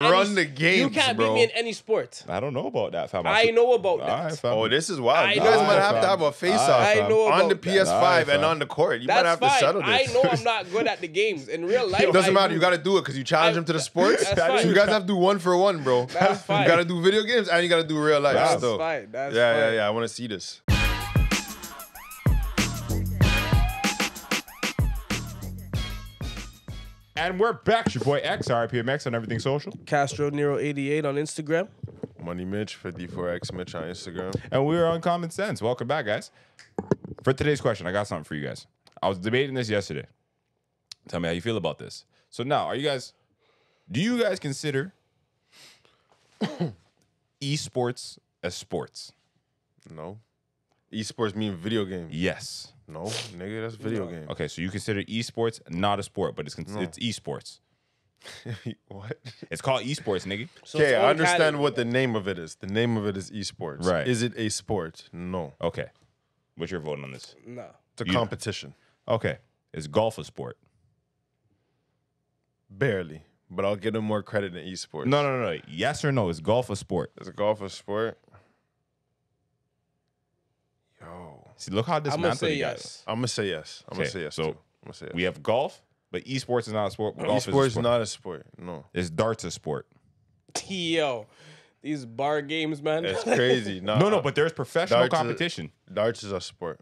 any- run the games, You can't bro. beat me in any sport. I don't know about that, fam. I know about that. right, fam. Oh, this is wild. I you guys know. might have to fam. have a face off Alright, I know on the about that. PS5 Alright, and fam. on the court. You That's might have fine. to settle this. I this. know I'm not good at the games in real life. It doesn't I matter. You got to do it because you challenge I- him to the sports. that's fine. So you guys have to do one for one, bro. That's fine. You got to do video games and you got to do real life. That's still. fine. That's yeah, fine. yeah, yeah. I want to see this. And we're back. It's your boy X, RPMX on everything social. Castro Nero 88 on Instagram. Money Mitch, 54X Mitch on Instagram. And we're Uncommon Sense. Welcome back, guys. For today's question, I got something for you guys. I was debating this yesterday. Tell me how you feel about this. So now, are you guys, do you guys consider esports as sports? No. Esports mean video games. Yes. No, nigga, that's video game. Okay, so you consider esports not a sport, but it's con- No. it's esports. what? It's called esports, nigga. So Okay, it's I understand kind what the name of it is. The name of it is esports. Right. Is it a sport? No. Okay. What's your vote on this? No. It's a You- competition. Okay. Is golf a sport? Barely. But I'll give them more credit than esports. No, no, no, no. Yes or no? Is golf a sport? Is golf a sport? Yo. See, look how I'm dismantled gonna say you guys. yes. I'm gonna say yes. I'm gonna Okay, say yes. so too. I'm gonna say yes. We have golf, but esports is not a sport. but Golf is a esports sport. not a sport. No. Is darts a sport? Yo, these bar games, man. It's crazy. Nah, No, no, but there's professional Darts is- competition. darts is a sport.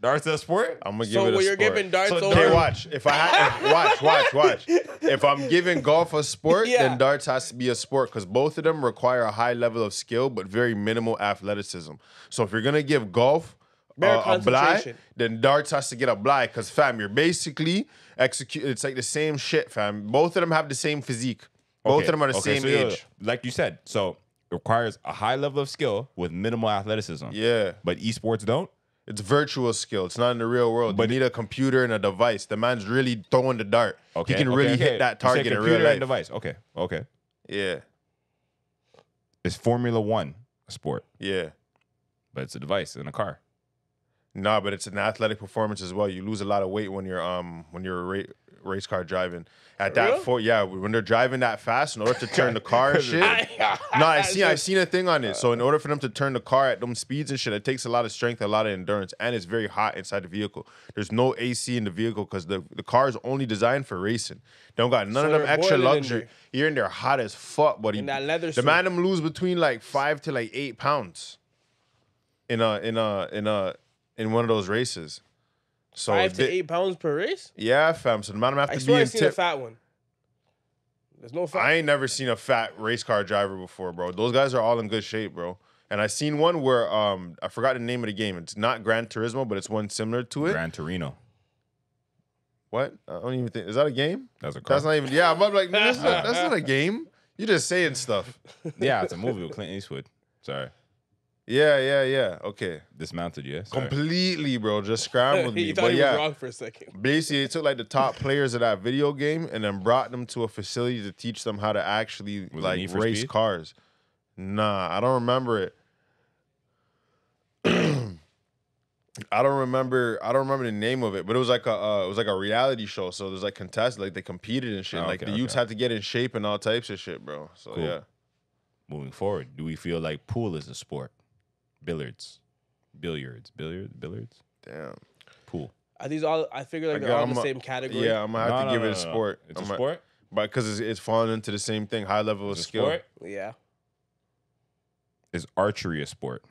Darts is a sport? I'm gonna give so it a when you're sport. giving darts So over, Okay, watch. If I had, if, watch, watch, watch. If I'm giving golf a sport, Yeah. then darts has to be a sport because both of them require a high level of skill but very minimal athleticism. So if you're gonna give golf Bare uh, a bly, then darts has to get a bly because fam, you're basically execute. It's like the same shit, fam. Both of them have the same physique. Both Okay, of them are the okay, same so yeah, age. Like you said, so it requires a high level of skill with minimal athleticism. Yeah. But esports don't? It's virtual skill. It's not in the real world. But- you need a computer and a device. The man's really throwing the dart. Okay. He can okay, really okay. hit that You said target in computer real life. and device. Okay. Okay. Yeah. It's Formula One a sport? Yeah. But it's a device in a car. Nah, but it's an athletic performance as well. You lose a lot of weight when you're um when you're ra- race car driving. At that real? for yeah, when they're driving that fast, in order to turn the car and shit. no, I see I seen a thing on it. So in order for them to turn the car at them speeds and shit, it takes a lot of strength, a lot of endurance, and it's very hot inside the vehicle. There's no AC in the vehicle because the, the car is only designed for racing. They don't got none So of them extra boiling in luxury. You're in there hot as fuck, buddy. In that leather the suit. man them lose between like five to like eight pounds in a in a in a in one of those races. So five to they- eight pounds per race. yeah, fam. So the man have I to be swear I in seen a fat one. There's no fat. I ain't never seen a fat race car driver before, bro. Those guys are all in good shape, bro. And I seen one where um I forgot the name of the game. It's not Gran Turismo, but it's one similar to it. Gran Torino. what? I don't even think is that a game? That's a car. That's not even. Yeah, I'm like that's not, that's not a game. You're just saying stuff. yeah, it's a movie with Clint Eastwood. Sorry. Yeah, yeah, yeah. Okay, Dismounted. Sorry. completely, bro. Just scrambled me. you thought But he yeah, wrong for a second. basically, it took like the top players of that video game and then brought them to a facility to teach them how to actually Was like race Speed? cars. Nah, I don't remember it. I don't remember. I don't remember the name of it, but it was like a uh, it was like a reality show. So there's like contests, like they competed and shit. Oh, like okay, the youths had to get in shape and all types of shit, bro. So Cool. yeah, Moving forward, do we feel like pool is a sport? Billiards. Billiards. Billiards. Billiards. damn. Pool. Are these all? I figure like I they're all in the a- same category. Yeah, I'm gonna have No, to no, give no, it a no, no. sport. It's a I'm a- sport? but because it's, it's falling into the same thing, high level of It's a skill. sport? Yeah. Is archery a sport?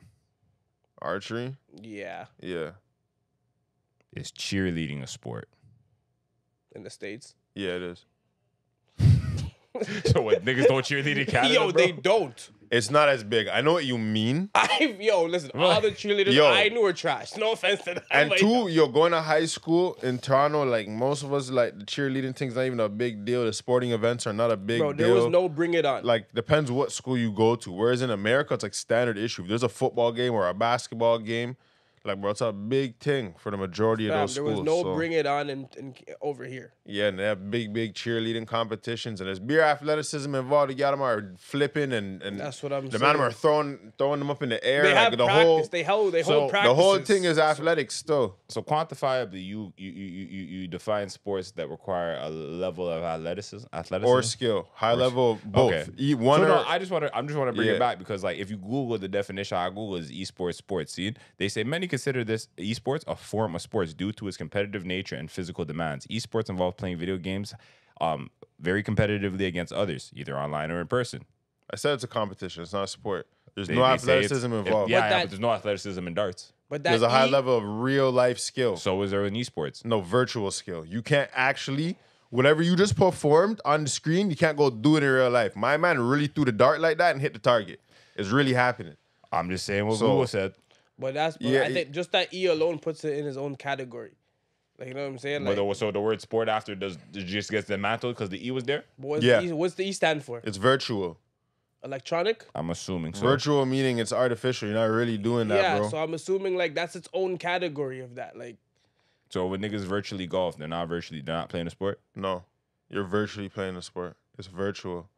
Archery, Yeah. yeah, Is cheerleading a sport? In the states. yeah, it is. so what? Niggas don't cheerlead in Canada, Yo, bro? they don't. It's not as big. I know what you mean. I yo, listen, all the cheerleaders Yo. I knew were trash. No offense to them. And but- two, you're going to high school in Toronto. Like most of us, like the cheerleading thing's not even a big deal. The sporting events are not a big deal. bro, deal. there was no bring it on. like depends what school you go to. Whereas in America, it's like standard issue. If there's a football game or a basketball game, Like, bro, it's a big thing for the majority of Fam, those there schools. was no so- bring it on in, over here. Yeah, and they have big, big cheerleading competitions, and there's beer athleticism involved. You got them are flipping, and and That's what I'm the man are throwing throwing them up in the air. They like have the practice. whole they hold. They So, hold the practice. the whole thing is athletics still. So quantifiably, you you you you you define sports that require a level of athleticism, athleticism or skill, high level, both. Okay. E- one so or no, I just want to. I'm just want to bring Yeah. it back because like if you Google the definition, I Google is esports sports. See, they say many consider this esports a form of sports due to its competitive nature and physical demands. Esports involve playing video games, um, very competitively against others, either online or in person. I said it's a competition. It's not a sport. There's They- no they say it's- athleticism if- involved. yeah, But yeah, that- but there's no athleticism in darts. But that There's a high E- level of real life skill. So is there in esports? no virtual skill. You can't actually whatever you just performed on the screen, you can't go do it in real life. My man really threw the dart like that and hit the target. It's really happening. I'm just saying what So- Google said. But that's but Yeah, I it- think just that E alone puts it in his own category. Like you know what I'm saying? Like, the, so the word sport after does just gets dismantled because the E was there. what's, Yeah. the e, what's the E stand for? It's virtual. Electronic. I'm assuming so. Virtual meaning it's artificial. You're not really doing that, yeah. bro. So I'm assuming like that's its own category of that. Like So when niggas virtually golf, they're not virtually they're not playing a sport. no. You're virtually playing a sport. It's virtual.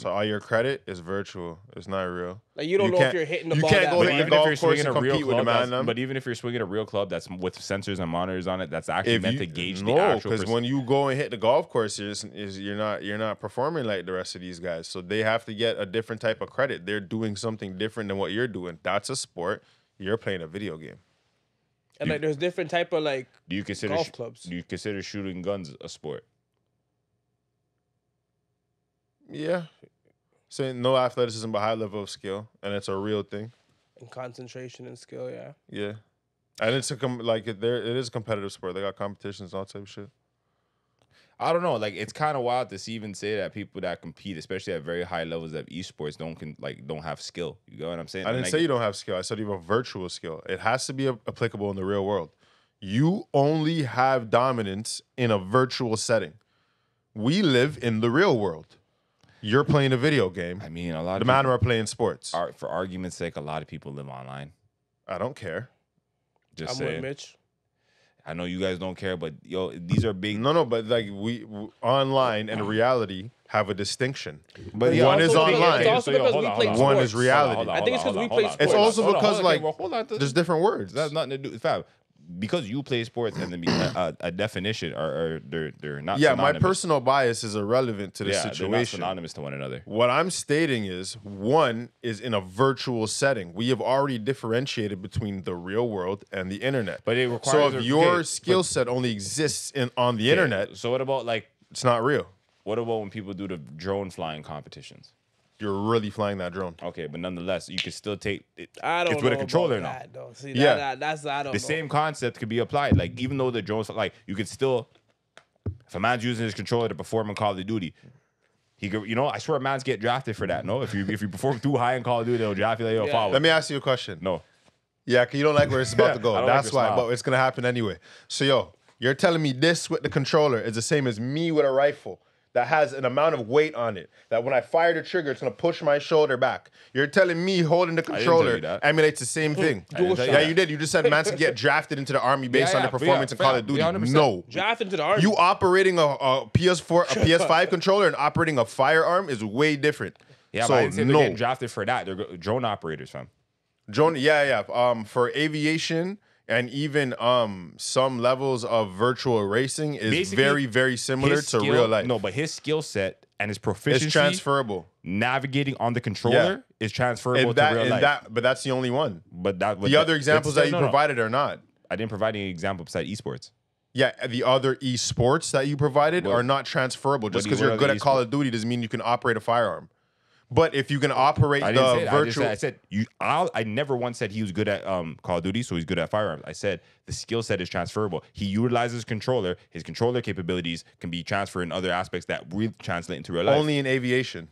So all your credit is virtual. It's not real. like you don't You know if you're hitting the you ball. can't go hit the golf course and a real compete with the man, them. but even if you're swinging a real club that's with sensors and monitors on it, that's actually If meant you, to gauge no, the actual. because when you go and hit the golf course, you're, just- is you're not you're not performing like the rest of these guys. So they have to get a different type of credit. They're doing something different than what you're doing. That's a sport. You're playing a video game. and like there's different type of like do you consider golf sh- clubs. Do you consider shooting guns a sport? Yeah. So no athleticism, but high level of skill, and it's a real thing. and concentration and skill. Yeah. Yeah. And it's a com- like it, there it is a competitive sport. They got competitions, all type of shit. I don't know. Like it's kind of wild to see even say that people that compete, especially at very high levels of esports, don't can like don't have skill. You know what I'm saying? I didn't like, say you don't have skill. I said you have a virtual skill. It has to be a- applicable in the real world. You only have dominance in a virtual setting. We live in the real world. You're playing a video game. I mean, a lot The of man people, are playing sports. are, for argument's sake, a lot of people live online. I don't care. Just I'm saying. with Mitch. I know you guys don't care, but yo, these are big. No, no, but like we w- online and reality have a distinction. But It's One is online. It's also So, yo, because hold we on, play hold One sports. is reality. I think it's because we play sports. It's also Hold on, because, okay, like, well, hold on. There's different words. That's nothing to do. With fab, because you play sports and then be, a, uh, uh, a definition or, or they're they're not. yeah, my personal bias is irrelevant to the yeah, they're not situation. synonymous to one another. What I'm stating is one is in a virtual setting. We have already differentiated between the real world and the internet. But it requires. so if a- your okay, skill set only exists in on the internet, So what about like it's not real. what about when people do the drone flying competitions? You're really flying that drone. Okay, but nonetheless, you can still take it. I don't it's know with a controller about now. that, though. See, Yeah. that, that, that's I don't The know. same concept could be applied. Like even though the drones, like you could still, if a man's using his controller to perform in Call of Duty, he could, you know, I swear, man's get drafted for that. No, if you if you perform too high in Call of Duty, they'll draft you like yo, Yeah. follow. Let me ask you a question. no, Yeah, cause you don't like where it's about to go. I don't like That's why. smile. But it's gonna happen anyway. So yo, you're telling me this with the controller is the same as me with a rifle that has an amount of weight on it that when I fire the trigger, it's gonna push my shoulder back. You're telling me holding the controller emulates the same thing. Didn't tell you yeah, that. you did. You just said man to get drafted into the army based Yeah, on yeah, their performance yeah, in Call of Duty. No. Draft into the army. You operating a, a PS4, a PS5 controller and operating a firearm is way different. yeah, so but say they're getting drafted for that. They're drone operators, fam. Drone, yeah, yeah. Um, for aviation and even um some levels of virtual racing is Basically, very, very similar to skill- real life. No, but his skill set and his proficiency is transferable. navigating on the controller is transferable that, to real and life. that, but that's the only one. but that The other examples that you provided are not. I didn't provide any example beside esports. Yeah, the other esports that you provided What- are not transferable. Just because what you're good at Call of Duty doesn't mean you can operate a firearm. But if you can operate I the didn't say that. I, just virtual, said, I said you. I'll, I never once said he was good at um, Call of Duty, so he's good at firearms. I said the skill set is transferable. He utilizes his controller. His controller capabilities can be transferred in other aspects that really translate into real life. only in aviation.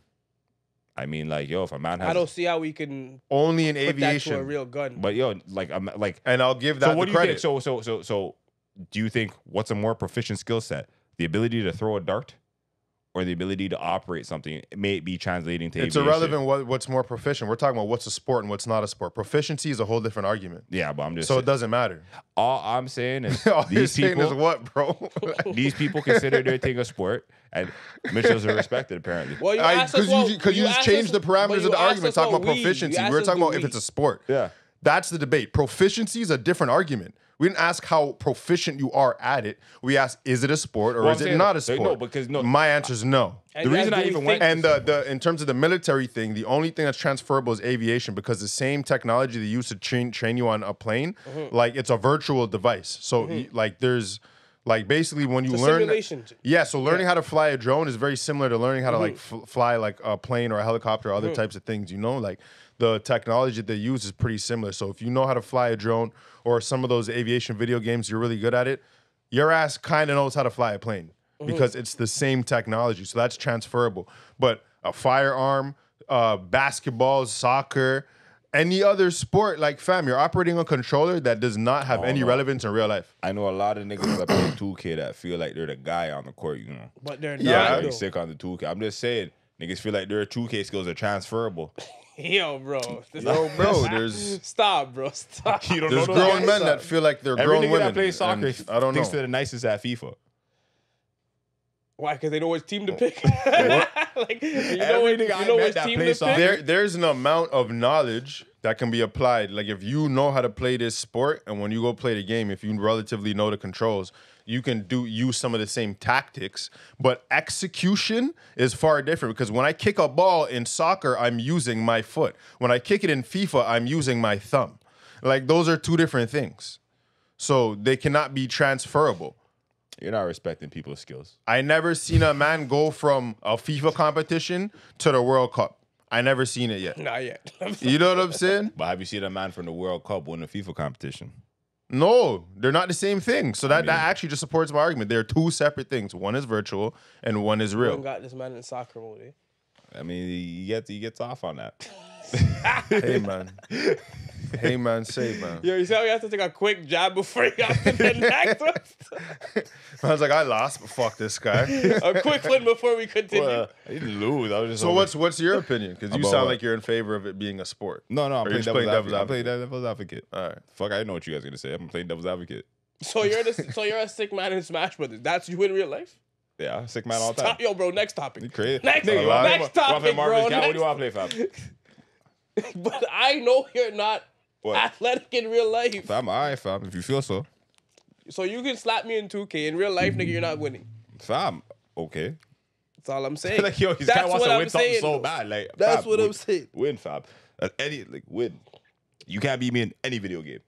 I mean, like yo, if a man has, I don't see how we can Only in put that to a aviation. real gun. but yo, like I'm like. and I'll give that So the what do you credit. think? So so so so, do you think what's a more proficient skill set? The ability to throw a dart, or the ability to operate something may be translating to It's aviation. irrelevant what, what's more proficient. We're talking about what's a sport and what's not a sport. Proficiency is a whole different argument. Yeah, but I'm just So saying, it doesn't matter. all I'm saying is All you're these saying is people what, bro? these people consider their thing a sport, and Mitchell's are respected apparently. Well, you I- asked us Because you, what- because you, just asked changed us- the parameters of the argument, us talking about we- proficiency. We were asked us talking do about if it's a sport. Yeah. That's the debate. Proficiency is a different argument. We didn't ask how proficient you are at it. We asked, is it a sport or Well, is I'm it not a sport? no, because no- My answer is no. And The reason I even went- And the, the in terms of the military thing, the only thing that's transferable is aviation because the same technology they use to train train you on a plane, Mm-hmm. like it's a virtual device. So y- like there's like basically when you learn simulation. yeah, so learning how to fly a drone is very similar to learning how to like Mm-hmm. f- fly like a plane or a helicopter or other types of things. You know, like the technology that they use is pretty similar. So if you know how to fly a drone or some of those aviation video games, you're really good at it. Your ass kind of knows how to fly a plane Mm-hmm. because it's the same technology. So that's transferable. But a firearm, uh, basketball, soccer. Any other sport, like fam, you're operating a controller that does not have any no. relevance in real life. I know a lot of niggas that play 2K that feel like they're the guy on the court, you know. But they're not. Yeah, not. Like though. sick on the 2K. I'm just saying, niggas feel like their 2K skills are transferable. Yo, bro. This- Yo, bro, there's Stop, bro. Stop. You don't There's know those grown guys? men that feel like they're Every grown nigga women. that plays soccer and I don't know. thinks they're the nicest at FIFA. Why? Because they know which team to pick. like, you know, Every which, you know met which team to soccer- pick. There, there's an amount of knowledge that can be applied. Like if you know how to play this sport, and when you go play the game, if you relatively know the controls, you can do use some of the same tactics. But execution is far different because when I kick a ball in soccer, I'm using my foot. When I kick it in FIFA, I'm using my thumb. Like those are two different things. So they cannot be transferable. You're not respecting people's skills. I never seen a man go from a FIFA competition to the World Cup. I never seen it yet. Not yet. You know what I'm saying? But have you seen a man from the World Cup win a FIFA competition? No, they're not the same thing. So that, that actually just supports my argument. They're two separate things. One is virtual and one is real. got this man in soccer mode. Eh? I mean, he gets he gets off on that. hey man. hey man, say man. Yo, you see how we have to take a quick jab before you got to the next one? I was like, I lost, but fuck this guy. a quick one before we continue. Well, uh, I didn't lose. I was just so over- what's what's your opinion? Because you sound what? like you're in favor of it being a sport. No, no, I'm playing you're just devil's, playing advocate. I'm playing devil's advocate. All right. Fuck, I know what you guys were gonna say. I'm playing devil's advocate. so you're the, so you're a sick man in Smash Brothers. That's you in real life. Yeah, sick man all the time. Yo, bro. Next topic. You topic. crazy? Next- Nigga, you next topic, wanna play Marvel's bro, Cat? What do you want to play, fam? But I know you're not What? athletic in real life. Fam, all right, fam. If you feel so, So you can slap me in 2K. In real life, nigga, you're not winning. fam. Okay. That's all I'm saying. like yo, this That's guy wants what to I'm win something saying, so though. bad. Like That's fam, what win, I'm saying. Win, fam. Any like win. You can't beat me in any video game.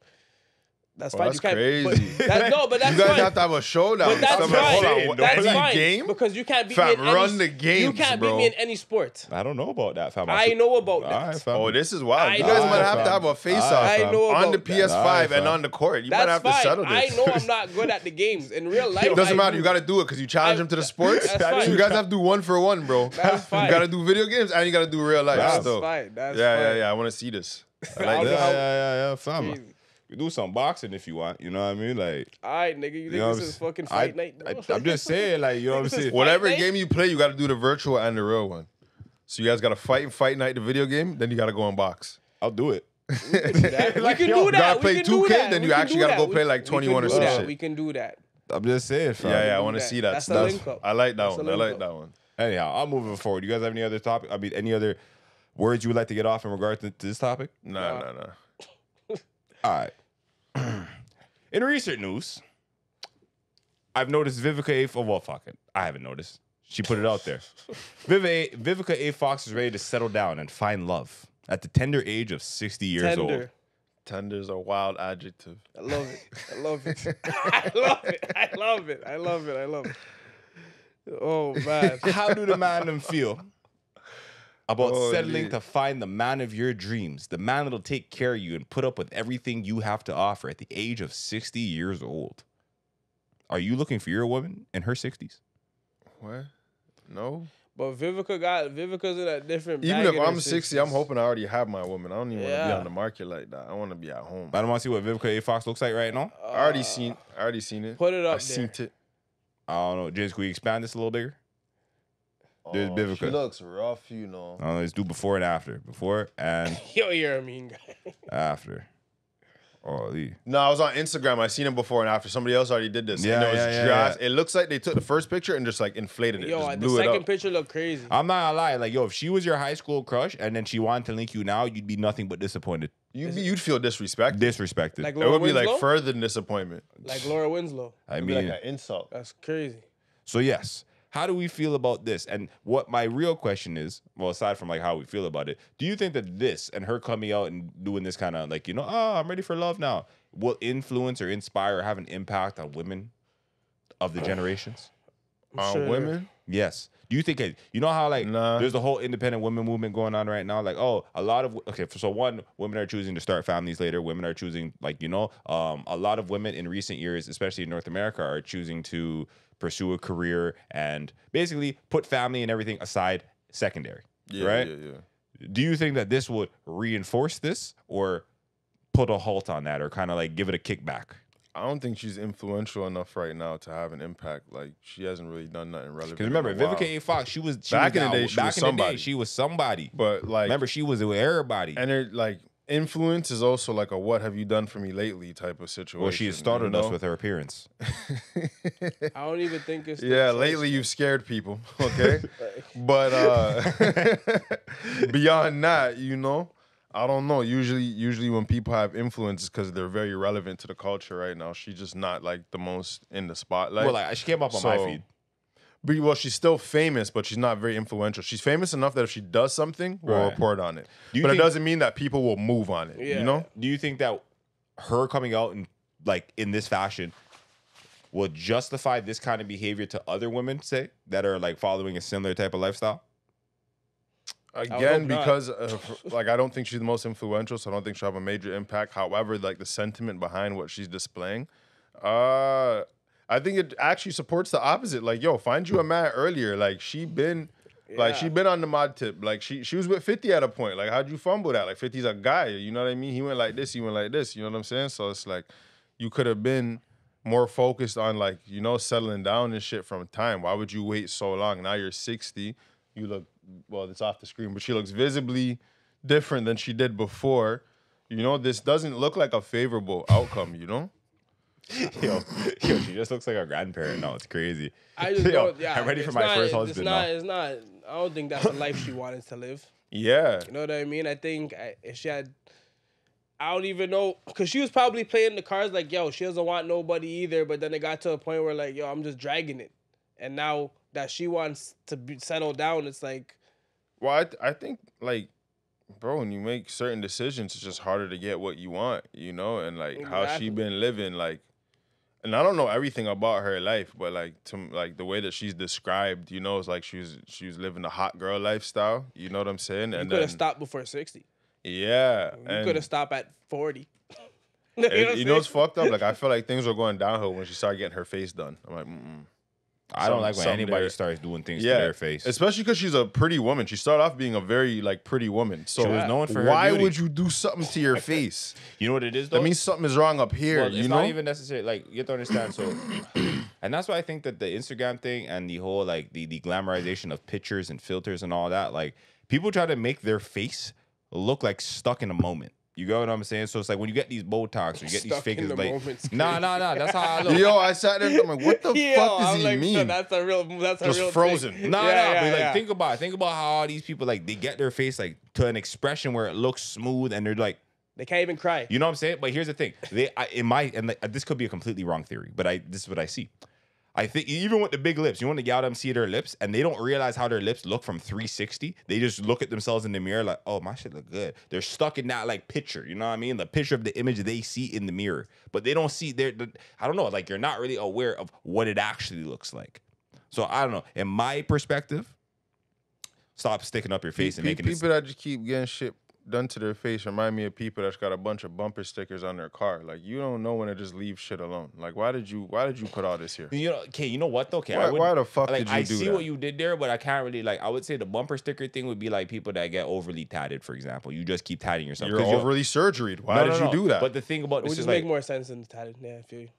That's Well, fine. that's you can't. crazy. But that, no, but that's You guys fine. have to have a showdown. But that's So I'm fine. hold on, what- That's any fine game? because you can't beat Fam, me in any. run the You can't bro. beat me in any sport. I don't know about that, fam. I know about that. right, fam. Oh, this is wild. I you guys might have fam. to have a face off I know on the about that. PS5 Alright, and on the court. You might have fine. to settle this. I know I'm not good at the games in real life. It doesn't I matter. do. You got to do it because you challenge them to the sports. That's So fine. you guys have to do one for one, bro. That's fine. You got to do video games and you got to do real life That's stuff. fine. That's yeah, fine. yeah, yeah. I want to see this. I like do- Yeah, yeah, yeah, yeah, fam. You do some boxing if you want. You know what I mean? Like, All right, nigga. You think you know, this is fucking I, fight night? I, am just saying, like, you know what I'm saying? Whatever night? game you play, you got to do the virtual and the real one. So you guys got to fight and fight night the video game. Then you got to go and box. I'll do it. we can Like, do yo, you that. gotta we play can do 2K, that. then We you can actually do gotta that. go We- play like we can 21 or do some that. shit. We can do that. I'm just saying, fam. Yeah, yeah. I want to see that That's stuff. link up. I like that That's one. I like up. that one. Anyhow, I'm moving forward. You guys have any other topic? I mean, any other words you would like to get off in regard to, to this topic? Nah, nah, nah. All right. In recent news, I've noticed Vivica A. Oh, well, fuck it. I haven't noticed. She put it out there. Viv Vivica A. Fox is ready to settle down and find love at the tender age of 60 years old. Tender. Tender's a wild adjective. I love it. I love it. I love it. I love it. I love it. I love it. Oh man. How do the man them feel about Oh, settling dude. to find the man of your dreams, the man that'll take care of you and put up with everything you have to offer at the age of 60 years old? Are you looking for your woman in her 60s? What? No. But Vivica got Vivica's in a different. Even bag if I'm 60, I'm hoping I already have my woman. I don't even want to be on the market like that. I want to be at home. I don't want to see what Vivica A. Fox looks like right now. I already seen. I already seen it. Put it up. I up seen it. I don't know. James, can we expand this a little bigger? There's Oh, Vivica. She looks rough, you know. Uh, let's do before and after. Before and Yo, you're a mean guy. after. Oh, Lee. No, I was on Instagram. I seen it before and after. Somebody else already did this. Yeah, and it was yeah, yeah, dras- yeah. It looks like they took the first picture and just like inflated it. Yo, just the blew it second up. picture looked crazy. I'm not gonna lie. Like, yo, if she was your high school crush and then she wanted to link you now, you'd be nothing but disappointed, You'd, be, you'd feel disrespected. disrespected. Like it Laura would be Winslow? like further than disappointment. like Laura Winslow. I It'd be mean, like an insult. That's crazy. So yes, how do we feel about this? And what my real question is, well, aside from like how we feel about it, do you think that this and her coming out and doing this kind of like, you know, oh, I'm ready for love now, will influence or inspire or have an impact on women of the generations? On sure- women? Yes. Do you think it? You know how like Nah. there's the whole independent women movement going on right now. Like, oh, a lot of okay. So one, women are choosing to start families later. Women are choosing like you know, um, a lot of women in recent years, especially in North America, are choosing to pursue a career and basically put family and everything aside secondary. Yeah, right? yeah, yeah. Do you think that this would reinforce this or put a halt on that or kind of like give it a kickback? I don't think she's influential enough right now to have an impact. Like she hasn't really done nothing relevant. Because remember, in a while. Vivica A. Fox, she was she Back was in the day, she back was in the day, somebody. she was somebody. But like, Remember, she was with everybody. and it like influence is also like a "what have you done for me lately" type of situation. Well, she has started you us with her appearance. I don't even think it's. Yeah, choice. lately you've scared people. Okay, but uh beyond that, you know, I don't know. Usually, usually when people have influence, because they're very relevant to the culture right now. She's just not like the most in the spotlight. well, like she came up on my feed. But, well, she's still famous, but she's not very influential. She's famous enough that if she does something, we'll Right. report on it. Do you But think- it doesn't mean that people will move on it. Yeah. You know? Do you think that her coming out and like in this fashion will justify this kind of behavior to other women, say that are like following a similar type of lifestyle? Again, hope not. because of, like I don't think she's the most influential, so I don't think she'll have a major impact. However, like the sentiment behind what she's displaying, uh, I think it actually supports the opposite. Like, yo, find you a man earlier. Like she been, like she been on the mod tip. Like she she was with Fifty at a point. Like how'd you fumble that? Like 50's a guy. You know what I mean? He went like this. He went like this. You know what I'm saying? So it's like you could have been more focused on like you know settling down and shit from time. Why would you wait so long? Now you're 60. You look well. It's off the screen, but she looks visibly different than she did before. You know, this doesn't look like a favorable outcome. You know. yo, yo, she just looks like a grandparent now. It's crazy. I just yo, yeah, I'm ready for my not- first it's husband Not, now. it's not. I don't think that's the life she wanted to live. Yeah. You know what I mean? I think I, if she had, I don't even know, cause she was probably playing the cards like, yo, she doesn't want nobody either. But then it got to a point where like, yo, I'm just dragging it, and now that she wants to be, settle down, it's like, Well, I, th- I think like, bro, when you make certain decisions, it's just harder to get what you want, you know, and like how she been living, like, and I don't know everything about her life, but like to like the way that she's described, you know, it's like she was she was living a hot girl lifestyle. You know what I'm saying? And you could have stopped before sixty. yeah, You could have stopped at forty. you know, you know what's saying? fucked up? Like I feel like things were going downhill when she started getting her face done. I'm like, mm I don't like when anybody there. starts doing things yeah, to their face. especially because she's a pretty woman. She started off being a very like pretty woman. So was known for her why would you do something to your face? You know what it is though? That means something is wrong up here. Well, you it's know, not even necessary. Like you have to understand. So, and that's why I think that the Instagram thing and the whole like the the glamorization of pictures and filters and all that, like people try to make their face look like stuck in a moment. You get what I'm saying? So it's like when you get these Botox or you get these Stuck fake, in the like, moment's nah, nah, nah. That's how I look. Yo, I sat there and I'm like, what the Yo, fuck does I'm he like, mean? "So that's a real. That's a Just real frozen. Thing. Nah, Yeah, nah, yeah, but like think about it. Think about how all these people like they get their face like to an expression where it looks smooth and they're like, They can't even cry. You know what I'm saying? But here's the thing: they, I, in my, and like, this could be a completely wrong theory, but I, this is what I see. I think even with the big lips, you want to get out them see their lips, and they don't realize how their lips look from 360. They just look at themselves in the mirror like, "Oh, my shit look good." They're stuck in that like picture. You know what I mean? The picture of the image they see in the mirror, but they don't see. They're, I don't know. Like you're not really aware of what it actually looks like. So I don't know. In my perspective, stop sticking up your face and making people that just keep getting shit done to their face remind me of people that's got a bunch of bumper stickers on their car. Like you don't know when to just leave shit alone. Like why did you why did you put all this here? You know, okay, you know what though? Okay, Why- I would, why the fuck like, did you I do see that? what you did there, but I can't really like. I would say the bumper sticker thing would be like people that get overly tatted, for example. You just keep tatting yourself. You're 'cause you're- overly surgeried. Why No, did no, you no. do that? But the thing about It would this just is make like, more sense than the tatted. Yeah, I feel you.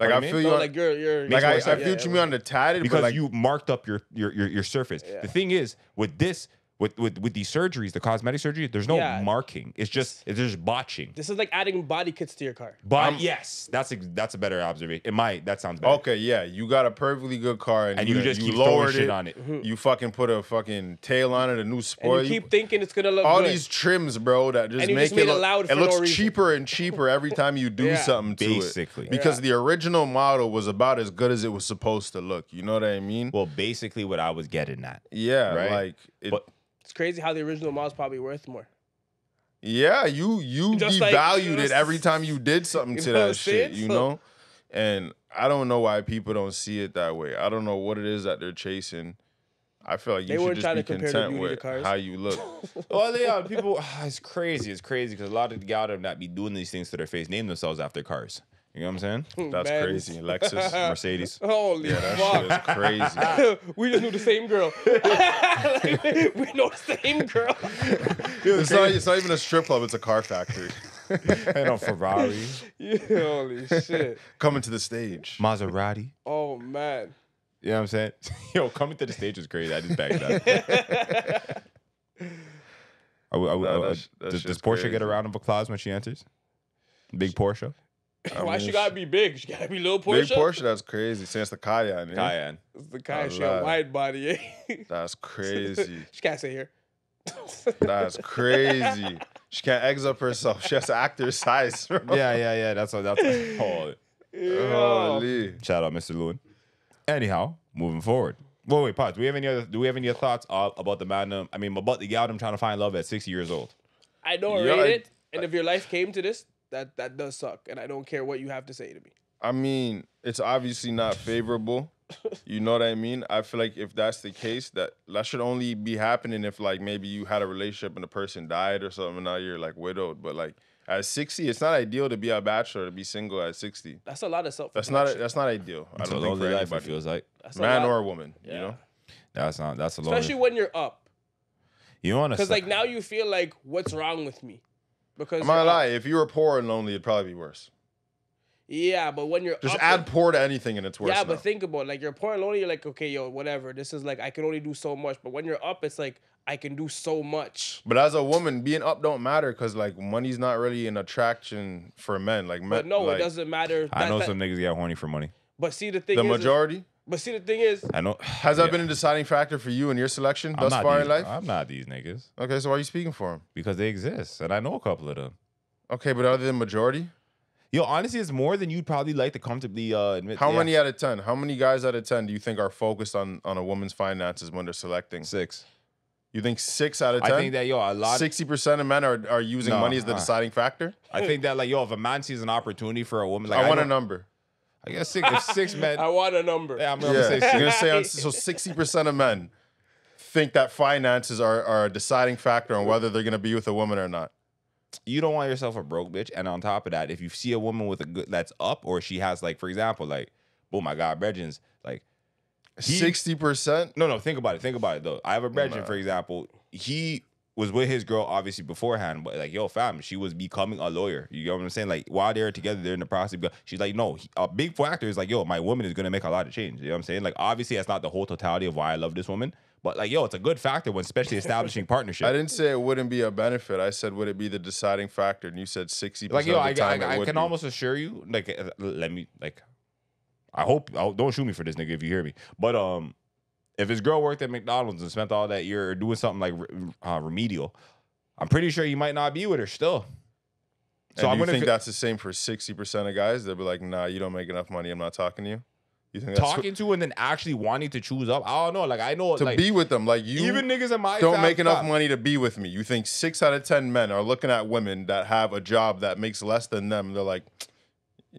Like I me? feel No, you. on- like you're you're. like I, I sense. feel what you mean on the tatted, because but like you marked up your your your, your surface. Yeah. The thing is with this with, with with these surgeries, the cosmetic surgery, there's no Yeah. marking. It's just it's just botching. This is like adding body kits to your car. But yes, that's a, that's a better observation. It might that sounds better. okay, yeah, you got a perfectly good car, and, And you, you just you keep throwing lowered shit it on it. Mm-hmm. You fucking put a fucking tail on it, a new And spoiler. you keep thinking it's gonna look all good. these trims, bro, that just And make just made it it look. loud it looks no reason. cheaper and cheaper every time you do Yeah. something to it. Basically. it. Because Yeah. the original model was about as good as it was supposed to look. You know what I mean? Well, basically what I was getting at. yeah, right. like it, But It's crazy how the original model's probably worth more. yeah, you you Just like- devalued it every time you did something You to know that shit. saying? You know, and I don't know why people don't see it that way. I don't know what it is that they're chasing. I feel like They you should just be to content with cars. how you look. well, yeah, people. It's crazy. It's crazy because a lot of the gal that be doing these things to their face name themselves after cars. You know what I'm saying? That's Benz. crazy. Lexus, Mercedes. Holy yeah, that fuck. shit is crazy. we just knew the same girl. Like, we know the same girl. It's not, it's not even a strip club, it's a car factory. and a Ferrari, Yeah, holy shit. Coming to the stage. Maserati. Oh man. You know what I'm saying? Yo, coming to the stage is crazy. I just bagged that. Are we, are we, Nah, are- that sh- that does, shit's does Portia crazy. get a round of applause when she enters? Big Porsche. Why mean, she gotta be big? She gotta be little Big Porsche. That's crazy. Since the Cayenne. eh? Cayenne. It's the A she a lot. wide body. Eh? That's crazy. she can't sit here. That's crazy. She can't eggs up herself. She has to act her size. bro. Yeah, yeah, yeah. That's what. That's what. Oh, Yeah. Holy. shout out, Mr. Lewin. Anyhow, moving forward. Wait, wait, pause. Do we have any other? Do we have any other thoughts uh, about the man? Um, I mean, about the gal them trying to find love at 60 years old. I don't Yeah, rate I- it. And if your life came to this, that that does suck. And I don't care what you have to say to me. I mean, it's obviously not favorable. You know what I mean? I feel like if that's the case, that that should only be happening if like maybe you had a relationship and the person died or something, and now you're like widowed. But like at 60, it's not ideal to be a bachelor to be single at 60. That's a lot of self. That's not that's not ideal. I don't a think for lonely life. It anybody, feels like. That's man lot. or woman. You know, That's not. That's a lonely. especially when you're up. you want to. Because like now you feel like, what's wrong with me? Because I'm not gonna lie. If you were poor and lonely, it'd probably be worse. Yeah, but when you're Just up add with- poor to anything and it's worse. Yeah, now. but think about it. like you're poor and lonely. You're like, okay, yo, whatever. This is like I can only do so much. But when you're up, it's like I can do so much. But as a woman, being up don't matter because like money's not really an attraction for men. Like men, But no, like, it doesn't matter. I know that- some niggas get horny for money. But see, the thing The is, majority But see, the thing is, I know. has that Yeah. been a deciding factor for you in your selection I'm thus far these, in life? I'm not these niggas Okay, so why are you speaking for him? because they exist, and I know a couple of them. Okay, but other than majority, Yo, honestly, it's more than you'd probably like to comfortably uh, admit. how Yeah. many out of ten? How many guys out of ten do you think are focused on on a woman's finances when they're selecting? Six. You think six out of I ten? think that yo, a lot. Sixty percent of men are, are using No, money as the uh, deciding factor. I think that like yo, if a man sees an opportunity for a woman, like I want a know- number. I guess six. If six men, I want a number. yeah, I'm gonna Yeah, say you're six. gonna say on, so sixty percent of men think that finances are, are a deciding factor on whether they're gonna be with a woman or not. you don't want yourself a broke bitch. And on top of that, if you see a woman with a good that's up, or she has like, for example, like, boom, my God, Bregins, like, Sixty percent. no, no, think about it. Think about it though. I have a Bregin, Nah. for example. He was with his girl obviously beforehand, but like, yo, fam, she was becoming a lawyer. You get what I'm saying? Like, while they're together, they're in the process. She's like, no, he- a big factor is like, yo, my woman is gonna make a lot of change. You know what I'm saying? Like, obviously, that's not the whole totality of why I love this woman, but like, yo, it's a good factor when especially establishing partnership. I didn't say it wouldn't be a benefit. I said would it be the deciding factor, and you said sixty like yo, of I, time I, it I can be. almost assure you, like, uh, let me like, I hope I hope- don't shoot me for this nigga if you hear me, but um, if his girl worked at McDonald's and spent all that year doing something like uh, remedial, I'm pretty sure he might not be with her still. And So I'm do you gonna think co- that's the same for sixty percent of guys? They'll be like, "Nah, you don't make enough money. I'm not talking to you." You think that's talking to and then actually wanting to choose up. I don't know. Like I know, to like be with them? Like you even niggas in my don't make enough fam. money to be with me. You think six out of ten men are looking at women that have a job that makes less than them. They're like,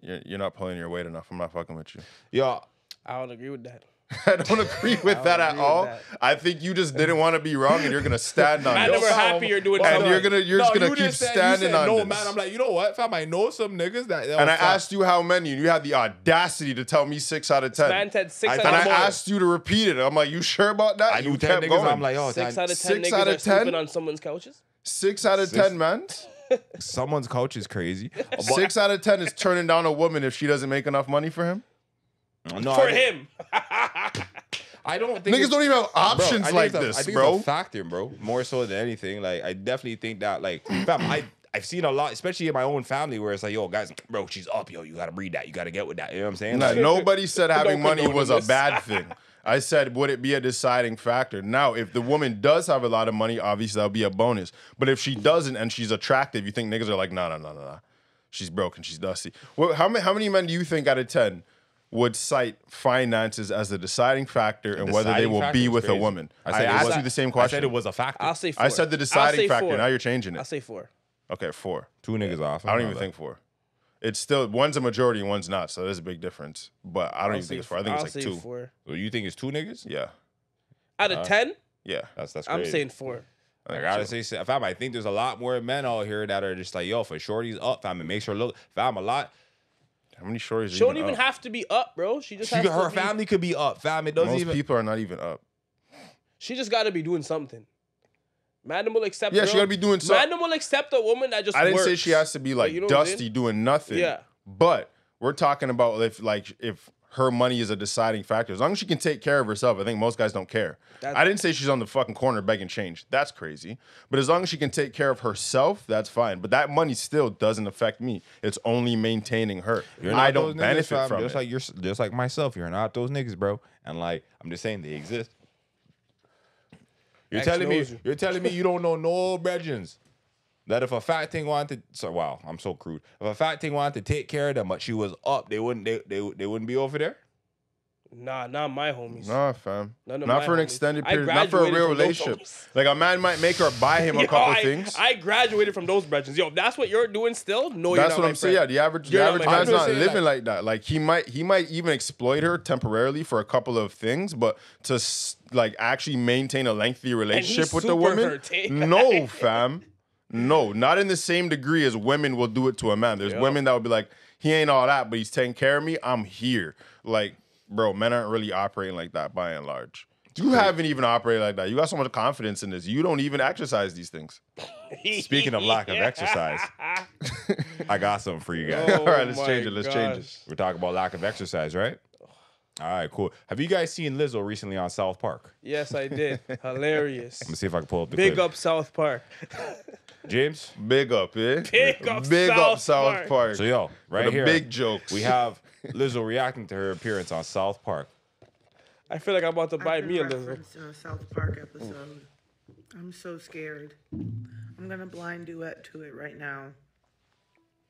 "You're, you're not pulling your weight enough. I'm not fucking with you." Yeah, I don't agree with that. I don't agree with don't that at agree with all. that. I think you just didn't want to be wrong, and you're gonna stand on Man, it. never fam, happy you're doing and you're gonna you're just gonna you keep said- you standing said on no, this. man. I'm like, you know what, fam? I know some niggas that. and I asked you how many, and you had the audacity to tell me six out of ten. Man said six I out and of I thought ten. asked you to repeat it. I'm like, you sure about that? I you knew ten kept niggas. going. I'm like, oh, Six that- out of ten Six niggas out are of 10? sleeping on someone's couches. six out of Six. ten, man. someone's couch is crazy. Six out of ten is turning down a woman if she doesn't make enough money for him. No, For I, him. I don't think Niggas don't even have options I think like it's a- this, I think bro. It's a factor, bro. More so than anything. Like I definitely think that, like, fam, I I've seen a lot, especially in my own family, where it's like, yo, guys, bro, she's up, yo, you gotta breed that, you gotta get with that. You know what I'm saying? Like, nobody said having money was a bad thing. I said, would it be a deciding factor? Now, if the woman does have a lot of money, obviously that'll be a bonus. But if she doesn't and she's attractive, you think niggas are like, no, no, no, no, no. She's broken. She's dusty. Well, how many how many men do you think out of ten would cite finances as the deciding factor and whether they will be is with a woman? I, said it asked was- you the same question. I said it was a factor. I'll say four. I said the deciding factor. four. Now you're changing it. I'll say four. Okay, four. two niggas off. I don't even think four. It's still one's a majority and one's not, so there's a big difference. But I don't I'll even think it's four. I think I'll it's like say two. Four. So you think it's two niggas? Yeah, Out of uh, ten, yeah. That's that's. Crazy. I'm saying four. Like, I gotta say, fam, I think there's a lot more men out here that are just like, yo, for shorties up, fam, and make sure look, fam, a lot. How many shorties? She are don't even up? have to be up, bro. She just She, has her to be, family could be up, fam. It doesn't Most even. people are not even up. She just got to be doing something. Madam will accept. Yeah, a she gotta be doing something. Madam will accept a woman that just. I didn't say she has to be like you know what I'm dusty doing nothing. Yeah. But we're talking about if like if her money is a deciding factor. As long as she can take care of herself, I think most guys don't care. That's- I didn't say she's on the fucking corner begging change. That's crazy. But as long as she can take care of herself, that's fine. But that money still doesn't affect me. It's only maintaining her. You're not I don't niggas, benefit fam. from just it. like you're just like myself. You're not those niggas, bro. And like I'm just saying they exist. You're X telling me you. you're telling me you don't know no Bredgens. That if a fat thing wanted so wow, I'm so crude. If a fat thing wanted to take care of them, but she was up, they wouldn't they they, they wouldn't be over there. Nah, not my homies. Nah, fam. None of Not my for an homies. extended I period. Not for a graduated real from those relationship. homies. Like a man might make her buy him a Yo, couple I, things. I graduated from those brethren. Yo, if that's what you're doing still, no, you're That's not what my I'm saying. Yeah, friend. the average, You're the not average my man's friend. not I'm just saying, living like that. Like he might, he might even exploit her temporarily for a couple of things, but to s- like actually maintain a lengthy relationship with the super woman, hurt. no, fam, no, not in the same degree as women will do it to a man. There's Yep. women that would be like, he ain't all that, but he's taking care of me. I'm here. Like, bro, men aren't really operating like that by and large. You haven't even operated like that. You got so much confidence in this. You don't even exercise these things. Speaking of lack of exercise, I got something for you guys. Oh All right, let's change it. Let's change it. We're talking about lack of exercise, right? All right, cool. Have you guys seen Lizzo recently on South Park? Yes, I did. Hilarious. Let me see if I can pull up the Big clip. up South Park. James. Big up, eh? Big up Big South up South Park. Park. So yo, For right the here, big jokes. we have Lizzo reacting to her appearance on South Park. I feel like I'm about to bite me a little. referenced South Park episode. I'm so scared. I'm gonna blind duet to it right now.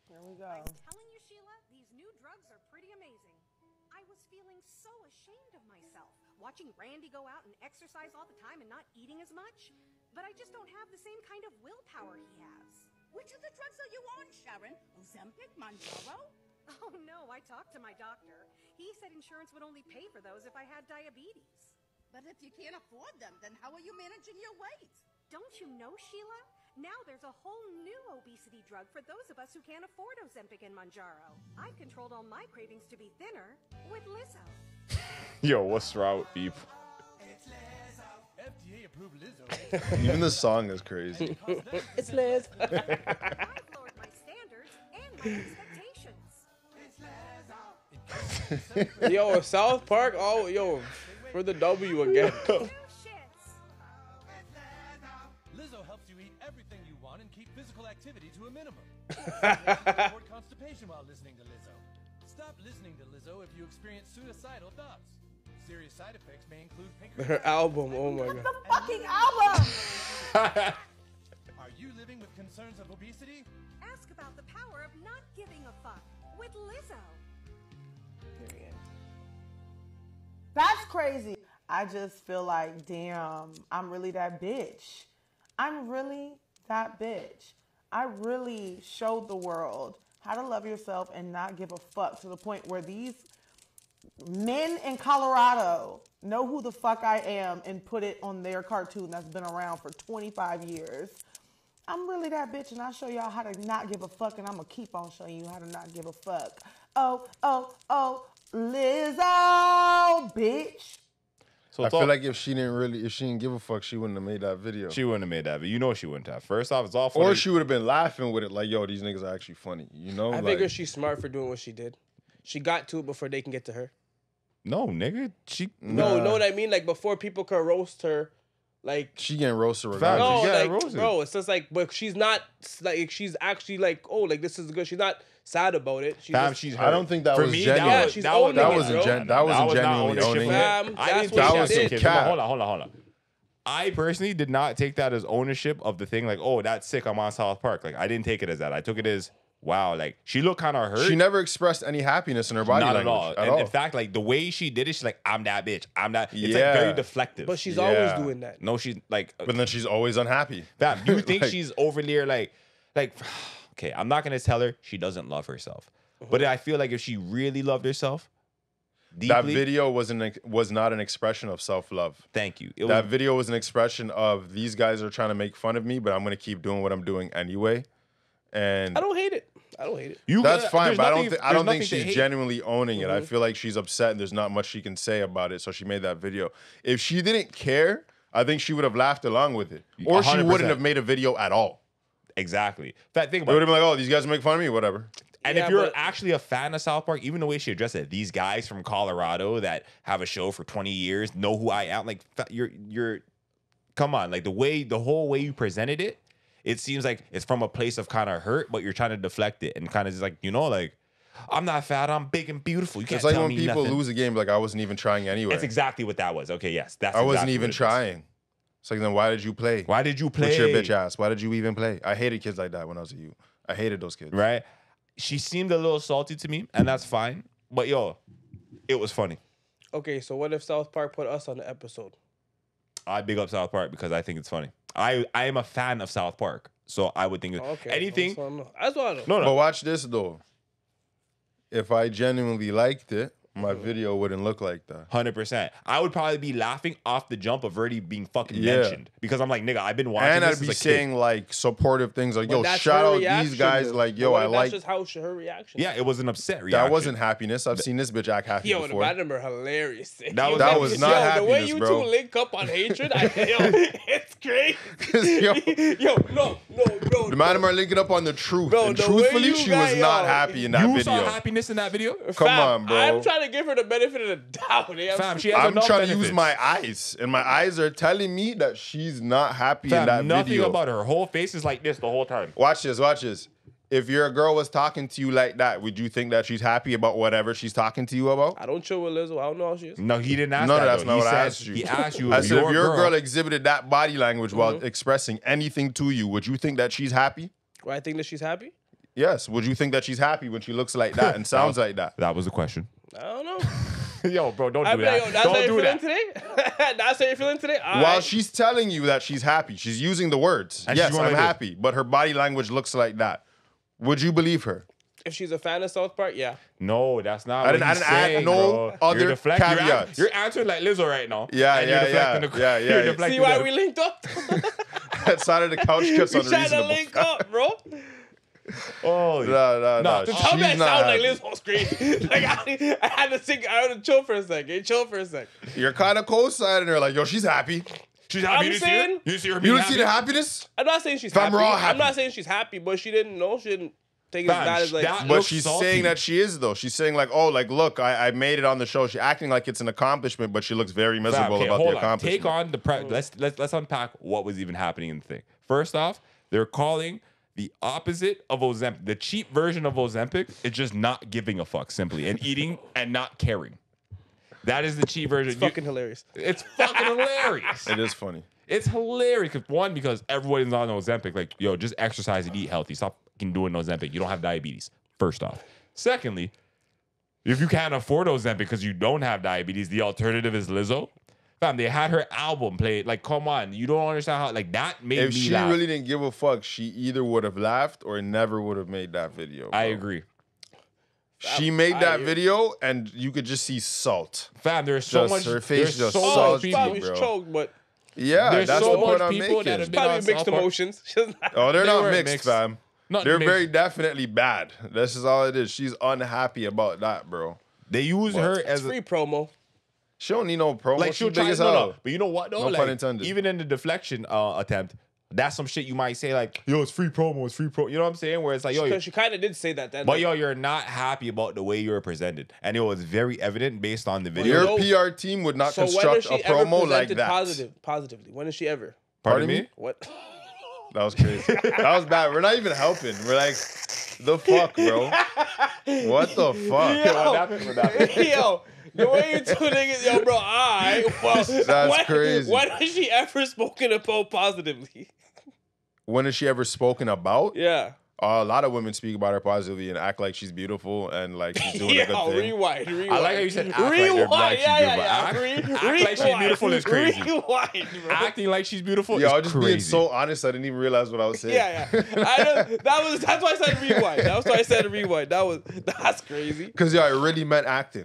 Here we go. telling you, Sheila, these new drugs are pretty amazing. I was feeling so ashamed of myself, watching Randy go out and exercise all the time and not eating as much. But I just don't have the same kind of willpower he has. Which of the drugs are you on, Sharon? Ozempic, Mounjaro? Oh no, I talked to my doctor. He said insurance would only pay for those if I had diabetes. But if you can't afford them, then how are you managing your weight? Don't you know, Sheila? Now there's a whole new obesity drug for those of us who can't afford Ozempic and Mounjaro. I've controlled all my cravings to be thinner with Lizzo. Yo, what's wrong with people? FDA approved Lizzo. Even the song is crazy. It's Liz. I've lowered my standards and my expectations. yo, South Park. Oh, yo, for the W again. New shits. Lizzo helps you eat everything you want and keep physical activity to a minimum. Avoid constipation while listening to Lizzo. Stop listening to Lizzo if you experience suicidal thoughts. Serious side effects may include Her album. Oh my god. the Fucking album! Are you living with concerns of obesity? Ask about the power of not giving a fuck with Lizzo. That's crazy. I just feel like, damn, I'm really that bitch. I'm really that bitch. I really showed the world how to love yourself and not give a fuck to the point where these men in Colorado know who the fuck I am and put it on their cartoon that's been around for 25 years. I'm really that bitch and I'll show y'all how to not give a fuck and I'm gonna keep on showing you how to not give a fuck. Oh, oh, oh, Lizzo, bitch. So So I it's feel all- like if she didn't really, if she didn't give a fuck, she wouldn't have made that video. she wouldn't have made that. But you know she wouldn't have. First off, it's all funny. or she would have been laughing with it, like, "Yo, these niggas are actually funny." You know, I like, figure she's smart for doing what she did. She got to it before they can get to her. no, nigga. She No, Nah. know what I mean? Like before people could roast her, like she getting roasted Fam, regardless. no, Yeah, like roasted. bro, it's just like, but she's not like she's actually like, oh, like this is good. She's not sad about it. She's Fam, just, she's. I don't think that For was me, genuine. Yeah, was- she's that was owning That wasn't bro. gen- that wasn't was genuinely owning for it. me. I didn't what take she that as did. okay, Cap. Hold on, hold on, hold on. I personally did not take that as ownership of the thing. Like, oh, that's sick. I'm on South Park. Like, I didn't take it as that. I took it as wow. Like, she looked kind of hurt. She never expressed any happiness in her body not at all. at and all. in fact, like the way she did it, she's like, "I'm that bitch. I'm that." It's Yeah. like very deflective. but she's Yeah. always doing that. no, she's like, uh, but then she's always unhappy. Fam, you think Like, she's overly or like, like, okay, I'm not gonna tell her she doesn't love herself, uh-huh. but I feel like if she really loved herself, deeply, that video was an was not an expression of self love. Thank you. It That was, video was an expression of these guys are trying to make fun of me, but I'm gonna keep doing what I'm doing anyway. And I don't hate it. I don't hate it. you, that's uh, fine, there's but I don't nothing- think I don't think she's genuinely owning it. Mm-hmm. I feel like she's upset and there's not much she can say about it, so she made that video. If she didn't care, I think she would have laughed along with it, or she 100%. wouldn't have made a video at all. Exactly. In fact, think about It would have been like, "Oh, these guys make fun of me, whatever." And Yeah, if you're but- actually a fan of South Park, even the way she addressed it, these guys from Colorado that have a show for 20 years know who I am. Like you're you're come on, like the way the whole way you presented it, it seems like it's from a place of kind of hurt, but you're trying to deflect it and kind of just like, you know, like I'm not fat, I'm big and beautiful. You can't It's like tell when me people nothing. lose a game, like I wasn't even trying anyway. That's exactly what that was. Okay, yes. That's I wasn't exactly even what it is. trying. It's like then why did you play? Why did you play? With your bitch ass. Why did you even play? I hated kids like that when I was a youth. I hated those kids. Right? She seemed a little salty to me, and that's fine. But yo, it was funny. Okay, so what if South Park put us on the episode? I big up South Park because I think it's funny. I I am a fan of South Park, so I would think Okay, anything. That's what I know. That's what I know. No, no, But watch this though. If I genuinely liked it, my Mm-hmm. video wouldn't look like that. hundred percent. I would probably be laughing off the jump of already being fucking Yeah. mentioned because I'm like, nigga, I've been watching. And this I'd be as a saying kid. like supportive things like, yo, shout out reaction, these guys. though. Like, yo, what I if like That's just how she, her reaction. yeah, it was an upset reaction. that wasn't happiness. I've seen this bitch act happy Yo, the before. bad are hilarious. That was- That yo, was not yo, The way you bro. two link up on hatred, I, yo, it's crazy. Yo. yo, no, no, bro. The man are linking up on the truth. Bro, and the truthfully, she got- was not happy in that video. You video. saw happiness in that video, Come on, bro. I'm trying to give her the benefit of the doubt. eh? I'm fam. She has I'm enough trying to use my eyes, and my eyes are telling me that she's not happy in Fam, that nothing video. about her whole face is like this the whole time. Watch this, watch this. If your girl was talking to you like that, would you think that she's happy about whatever she's talking to you about? I don't chill with Lizzo. I don't know how she is. No, he didn't ask No, that. that's though. not he what I asked you. He asked you. I if said, if your your girl exhibited that body language while Mm-hmm. expressing anything to you, would you think that she's happy? Do I think that she's happy? Yes. Would you think that she's happy when she looks like that and sounds like that? that was the question. I don't know. yo, bro, don't I do that. yo, that's don't you're do feeling that. today? that's how you're feeling today? All While right. she's telling you that she's happy, she's using the words. And she's yes, going I'm like this. happy, but her body language looks like that. Would you believe her? if she's a fan of South Park, yeah. No, that's not. I what didn't- I didn't add no bro. other you're deflect- you're an- You're, answering like Lizzo right now. Yeah, and yeah, yeah, the- yeah, yeah, yeah. See why the- we linked up? that side of the couch gets we trying to unreasonable. link up, bro. Oh, No, no, no. to Tell me I She's not sound like happy. Lizzo's screen, like I, I had to think, I had to chill for a second. Chill for a second. You're kind of co-signing her, like, yo, she's happy. she's happy. I'm you didn't see her? You see her You don't see the happiness? I'm not saying she's happy. we're all I'm not saying she's happy, but she didn't know. She didn't take it as bad as like. that- But she's salty. saying that she is though. She's saying like, oh, like look, I, I made it on the show. She's acting like it's an accomplishment, but she looks very miserable okay, about the on. accomplishment. Take on the pre- let's let's let's unpack what was even happening in the thing. First off, they're calling the opposite of Ozempic. The cheap version of Ozempic is just not giving a fuck simply and eating and not caring. That is the cheap version. it's You- fucking hilarious. it's fucking hilarious. It is funny. It's hilarious. One, because everybody's on Ozempic. Like, yo, just exercise and eat healthy. Stop fucking doing Ozempic. You don't have diabetes. First off. Secondly, if you can't afford Ozempic because you don't have diabetes, the alternative is Lizzo. Fam, they had her album played. Like, come on, you don't understand how. Like that made If me she laugh. really didn't give a fuck, she either would have laughed or never would have made that video. I agree, She made I that agree. video, and you could just see salt. fam. There's so Just much. her face just so salty, people. bro. choked, but Yeah, There's that's so the much point I'm people that have been probably on mixed emotions. She's Oh, they're They not mixed, mixed. fam. Not They're mixed. very definitely bad. This is all it is. She's unhappy about that, bro. They use her It's as a, free promo. She don't need no promo. Like she she'll big try. No, no. But you know what though? No like, pun intended. Even in the deflection uh, attempt, that's some shit you might say like, "Yo, it's free promo. It's free pro." You know what I'm saying? Where it's like, "Yo, Because she kind of did say that. Then, But yo, you're not happy about the way you were presented, and it was very evident based on the video. Your PR team would not so construct has a promo like that. positive, positively? When is she ever? Pardon Pardon me? me? What? That was crazy. that was bad. We're not even helping. We're like, the fuck, bro. What the fuck? Yo, What happened? What happened? yo, the way you two niggas, yo, bro, I well, That's when, crazy. When has she ever spoken about positively? When has she ever spoken about? Yeah. Uh, a lot of women speak about her positively and act like she's beautiful and like she's doing a Yo, good thing. rewind, rewind. I like how you said act like rewind. they're black, she's yeah, yeah, beautiful. yeah. Act- Re- act like she's beautiful is crazy. Rewind, bro. Acting like she's beautiful Yo, I is was just crazy. being so honest. I didn't even realize what I was saying. Yeah, yeah. I know, that was that's why I said rewind. That was why I said rewind. That was that's crazy. Because yeah, I really meant acting,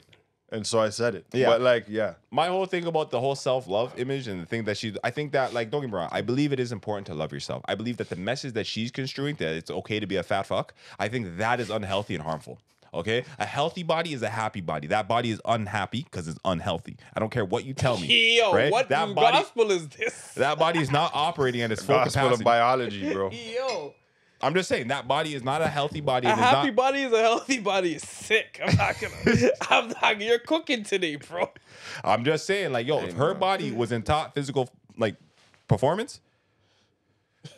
and so I said it. Yeah. But like, yeah, my whole thing about the whole self love image and the thing that she, I think that like don't get me wrong, I believe it is important to love yourself. I believe that the message that she's construing that it's okay to be a fat fuck, I think that is unhealthy and harmful. Okay, a healthy body is a happy body. That body is unhappy because it's unhealthy. I don't care what you tell me. Yo, right? what that body, gospel is this? that body is not operating at its full gospel of biology, bro. Yo, I'm just saying that body is not a healthy body. a and is happy not, body is a healthy body. Is sick. I'm not gonna. I'm not. You're cooking today, bro. I'm just saying, like, yo, if her body was in top physical like performance,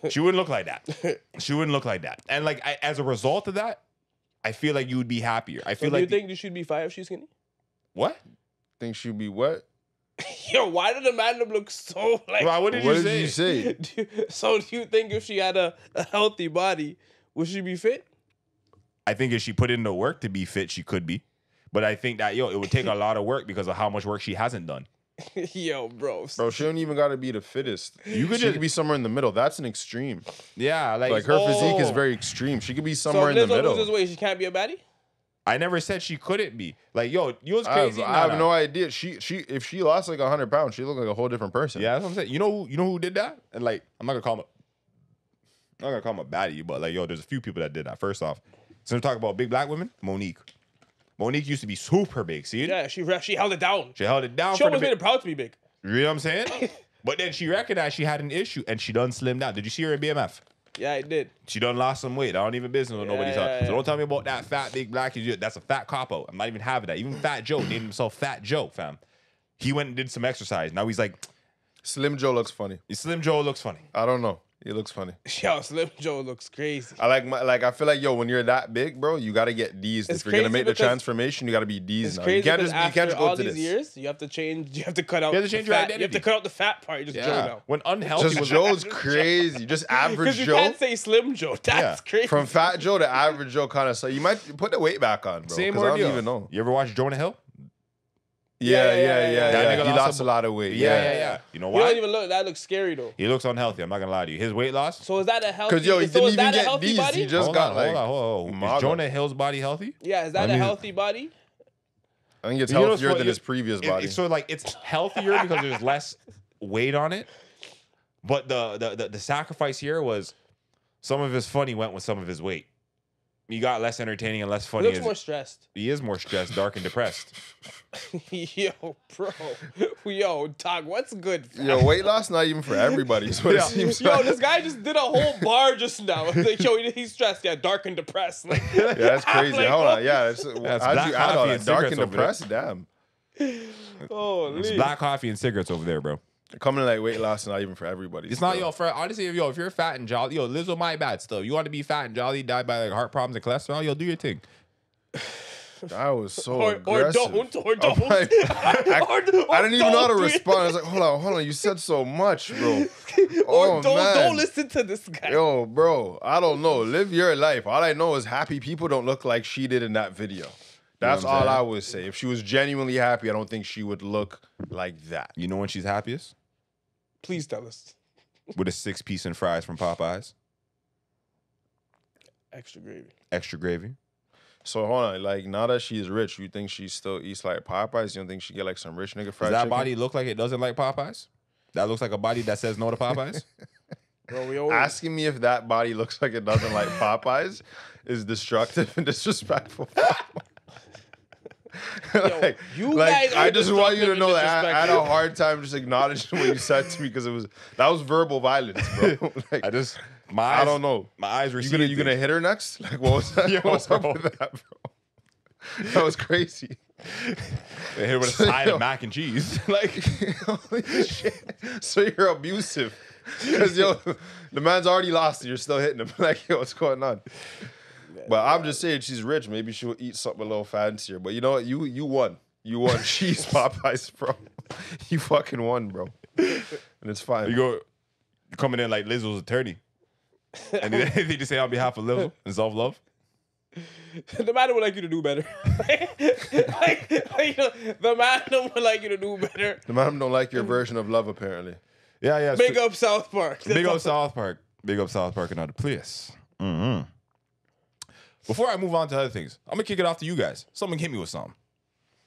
she wouldn't look like that. She wouldn't look like that. And like I, as a result of that, I feel like you would be happier. I So feel do you like the- think you should be five if she's skinny? what? Think she'd be what? Yo, why did the man look so like? Why? what did what you did say? you say? Do so do you think if she had a, a healthy body, would she be fit? I think if she put in the work to be fit, she could be. But I think that yo, it would take a lot of work because of how much work she hasn't done. Yo, bro. Bro, she don't even got to be the fittest. You could she just- could be somewhere in the middle. That's an extreme. Yeah, like, Like her physique is Oh. very extreme. She could be somewhere if in the Lizzo middle. loses weight, she can't be a baddie. I never said she couldn't be. Like, yo, you was I have, crazy. I have Nah, no idea. She she if she lost like hundred pounds, she looked like a whole different person. Yeah, that's what I'm saying. You know, who, you know who did that? And like, I'm not gonna call him. A, I'm not gonna call him a baddie, but like, yo, there's a few people that did that. First off, since we're talking about big black women, Monique. Monique used to be super big. See? Yeah, she she held it down. She held it down She for the almost made it proud to be big. You know what I'm saying? but then she recognized she had an issue and she done slimmed down. Did you see her in BMF? Yeah, it did. She done lost some weight. I don't even business with nobody. Yeah, else. yeah, So don't tell me about that fat big black. That's a fat cop out. I'm not even having that. Even Fat Joe named himself Fat Joe, fam. He went and did some exercise. Now he's like, Slim Joe looks funny. Slim Joe looks funny. I don't know. He looks funny. Yo, Slim Joe looks crazy. I like my like. I feel like yo, when you're that big, bro, you gotta get D's. It's If you're gonna make the transformation, you gotta be D's It's now. crazy You can't because just you can't just go all to these this. years, you have to change. You have to cut out. You have to change your fat, You have to cut out the fat part. You're just Joe Yeah. now. When unhealthy, Just was- Joe's crazy. Just average Because you Joe. can't say Slim Joe. That's Yeah. crazy. From Fat Joe to average Joe, kind of. So you might put the weight back on, bro. Same 'cause I ordeal. don't even know. You ever watch Jonah Hill? Yeah, yeah, yeah, yeah, yeah. yeah. That nigga He lost lost a- a lot of weight. Yeah, Yeah, yeah, yeah. You know why? you don't even look. That looks scary though. He looks unhealthy. I'm not gonna lie to you. His weight loss. So is that a healthy? Because yo, he so didn't is even that a get healthy D's. body? He just hold got on, like. hold on, hold on. Is Jonah Hill's body healthy? yeah, is that I a mean- healthy body? I think it's You know healthier than his previous body. It- body. so like it's healthier because there's less weight on it. But the, the the the sacrifice here was some of his funny went with some of his weight. He got less entertaining and less funny. He funny. looks as- more stressed. he is more stressed, dark, and depressed. yo, bro. Yo, dog, what's good? fam? Yo, weight loss not even for everybody. Is what Yeah. it seems Yo, like. this guy just did a whole bar just now. Like, yo, he's stressed. Yeah, dark and depressed. Like, Yeah, that's crazy. Like, Hold oh, on. Yeah, it's, That's how'd black you add all coffee that? and Dark and cigarettes there. depressed? Damn. It's Holy. black coffee and cigarettes over there, bro. Coming like weight loss is not even for everybody. It's not still. yo, for honestly, if yo, if you're fat and jolly, yo, Lizzo my bad still. You want to be fat and jolly, die by like heart problems and cholesterol, yo, do your thing. That was so Or, or don't, or I'm don't. Oh like- I, Or- I didn't even know how to respond. I was like, hold on, hold on. You said so much, bro. Or Oh, don't, man. don't listen to this guy. Yo, bro, I don't know. Live your life. All I know is happy people don't look like she did in that video. That's what I'm all saying? I would say. If she was genuinely happy, I don't think she would look like that. You know when she's happiest? Please tell us. With a six piece and fries from Popeyes, Extra gravy. extra gravy. So hold on, like now that she's rich, you think she still eats like Popeyes? You don't think she get like some rich nigga Does that chicken? body look like it doesn't like Popeyes? That looks like a body that says no to Popeyes. Bro, we always. Asking me if that body looks like it doesn't like Popeyes is destructive and disrespectful. like, you like, guys I just want you to know that I, I had a hard time just acknowledging what you said to me because it was that was verbal violence, bro. like, I just my eyes, I don't know. My eyes were You gonna you gonna hit her next? Like what was that? Yo, What's up with that, bro? That was crazy. hit her with a side of mac and cheese. like Holy shit! So you're abusive because yo, the man's already lost. And you're still hitting him. Like yo, what's going on? But I'm just saying she's rich. Maybe she'll eat something a little fancier. But you know what? You you won. You won. She's Popeyes, bro. You fucking won, bro. And it's fine. you go coming in like Lizzo's attorney. And then they just say on behalf of Lizzo and self love. the man would like you to do better. like, like, you know, the man would like you to do better. the man don't like your version of love, apparently. Yeah, yeah. Big so- up South Park. Big up South Park. Big up South Park and other place. hmm Before I move on to other things, I'm gonna kick it off to you guys. Someone hit me with something.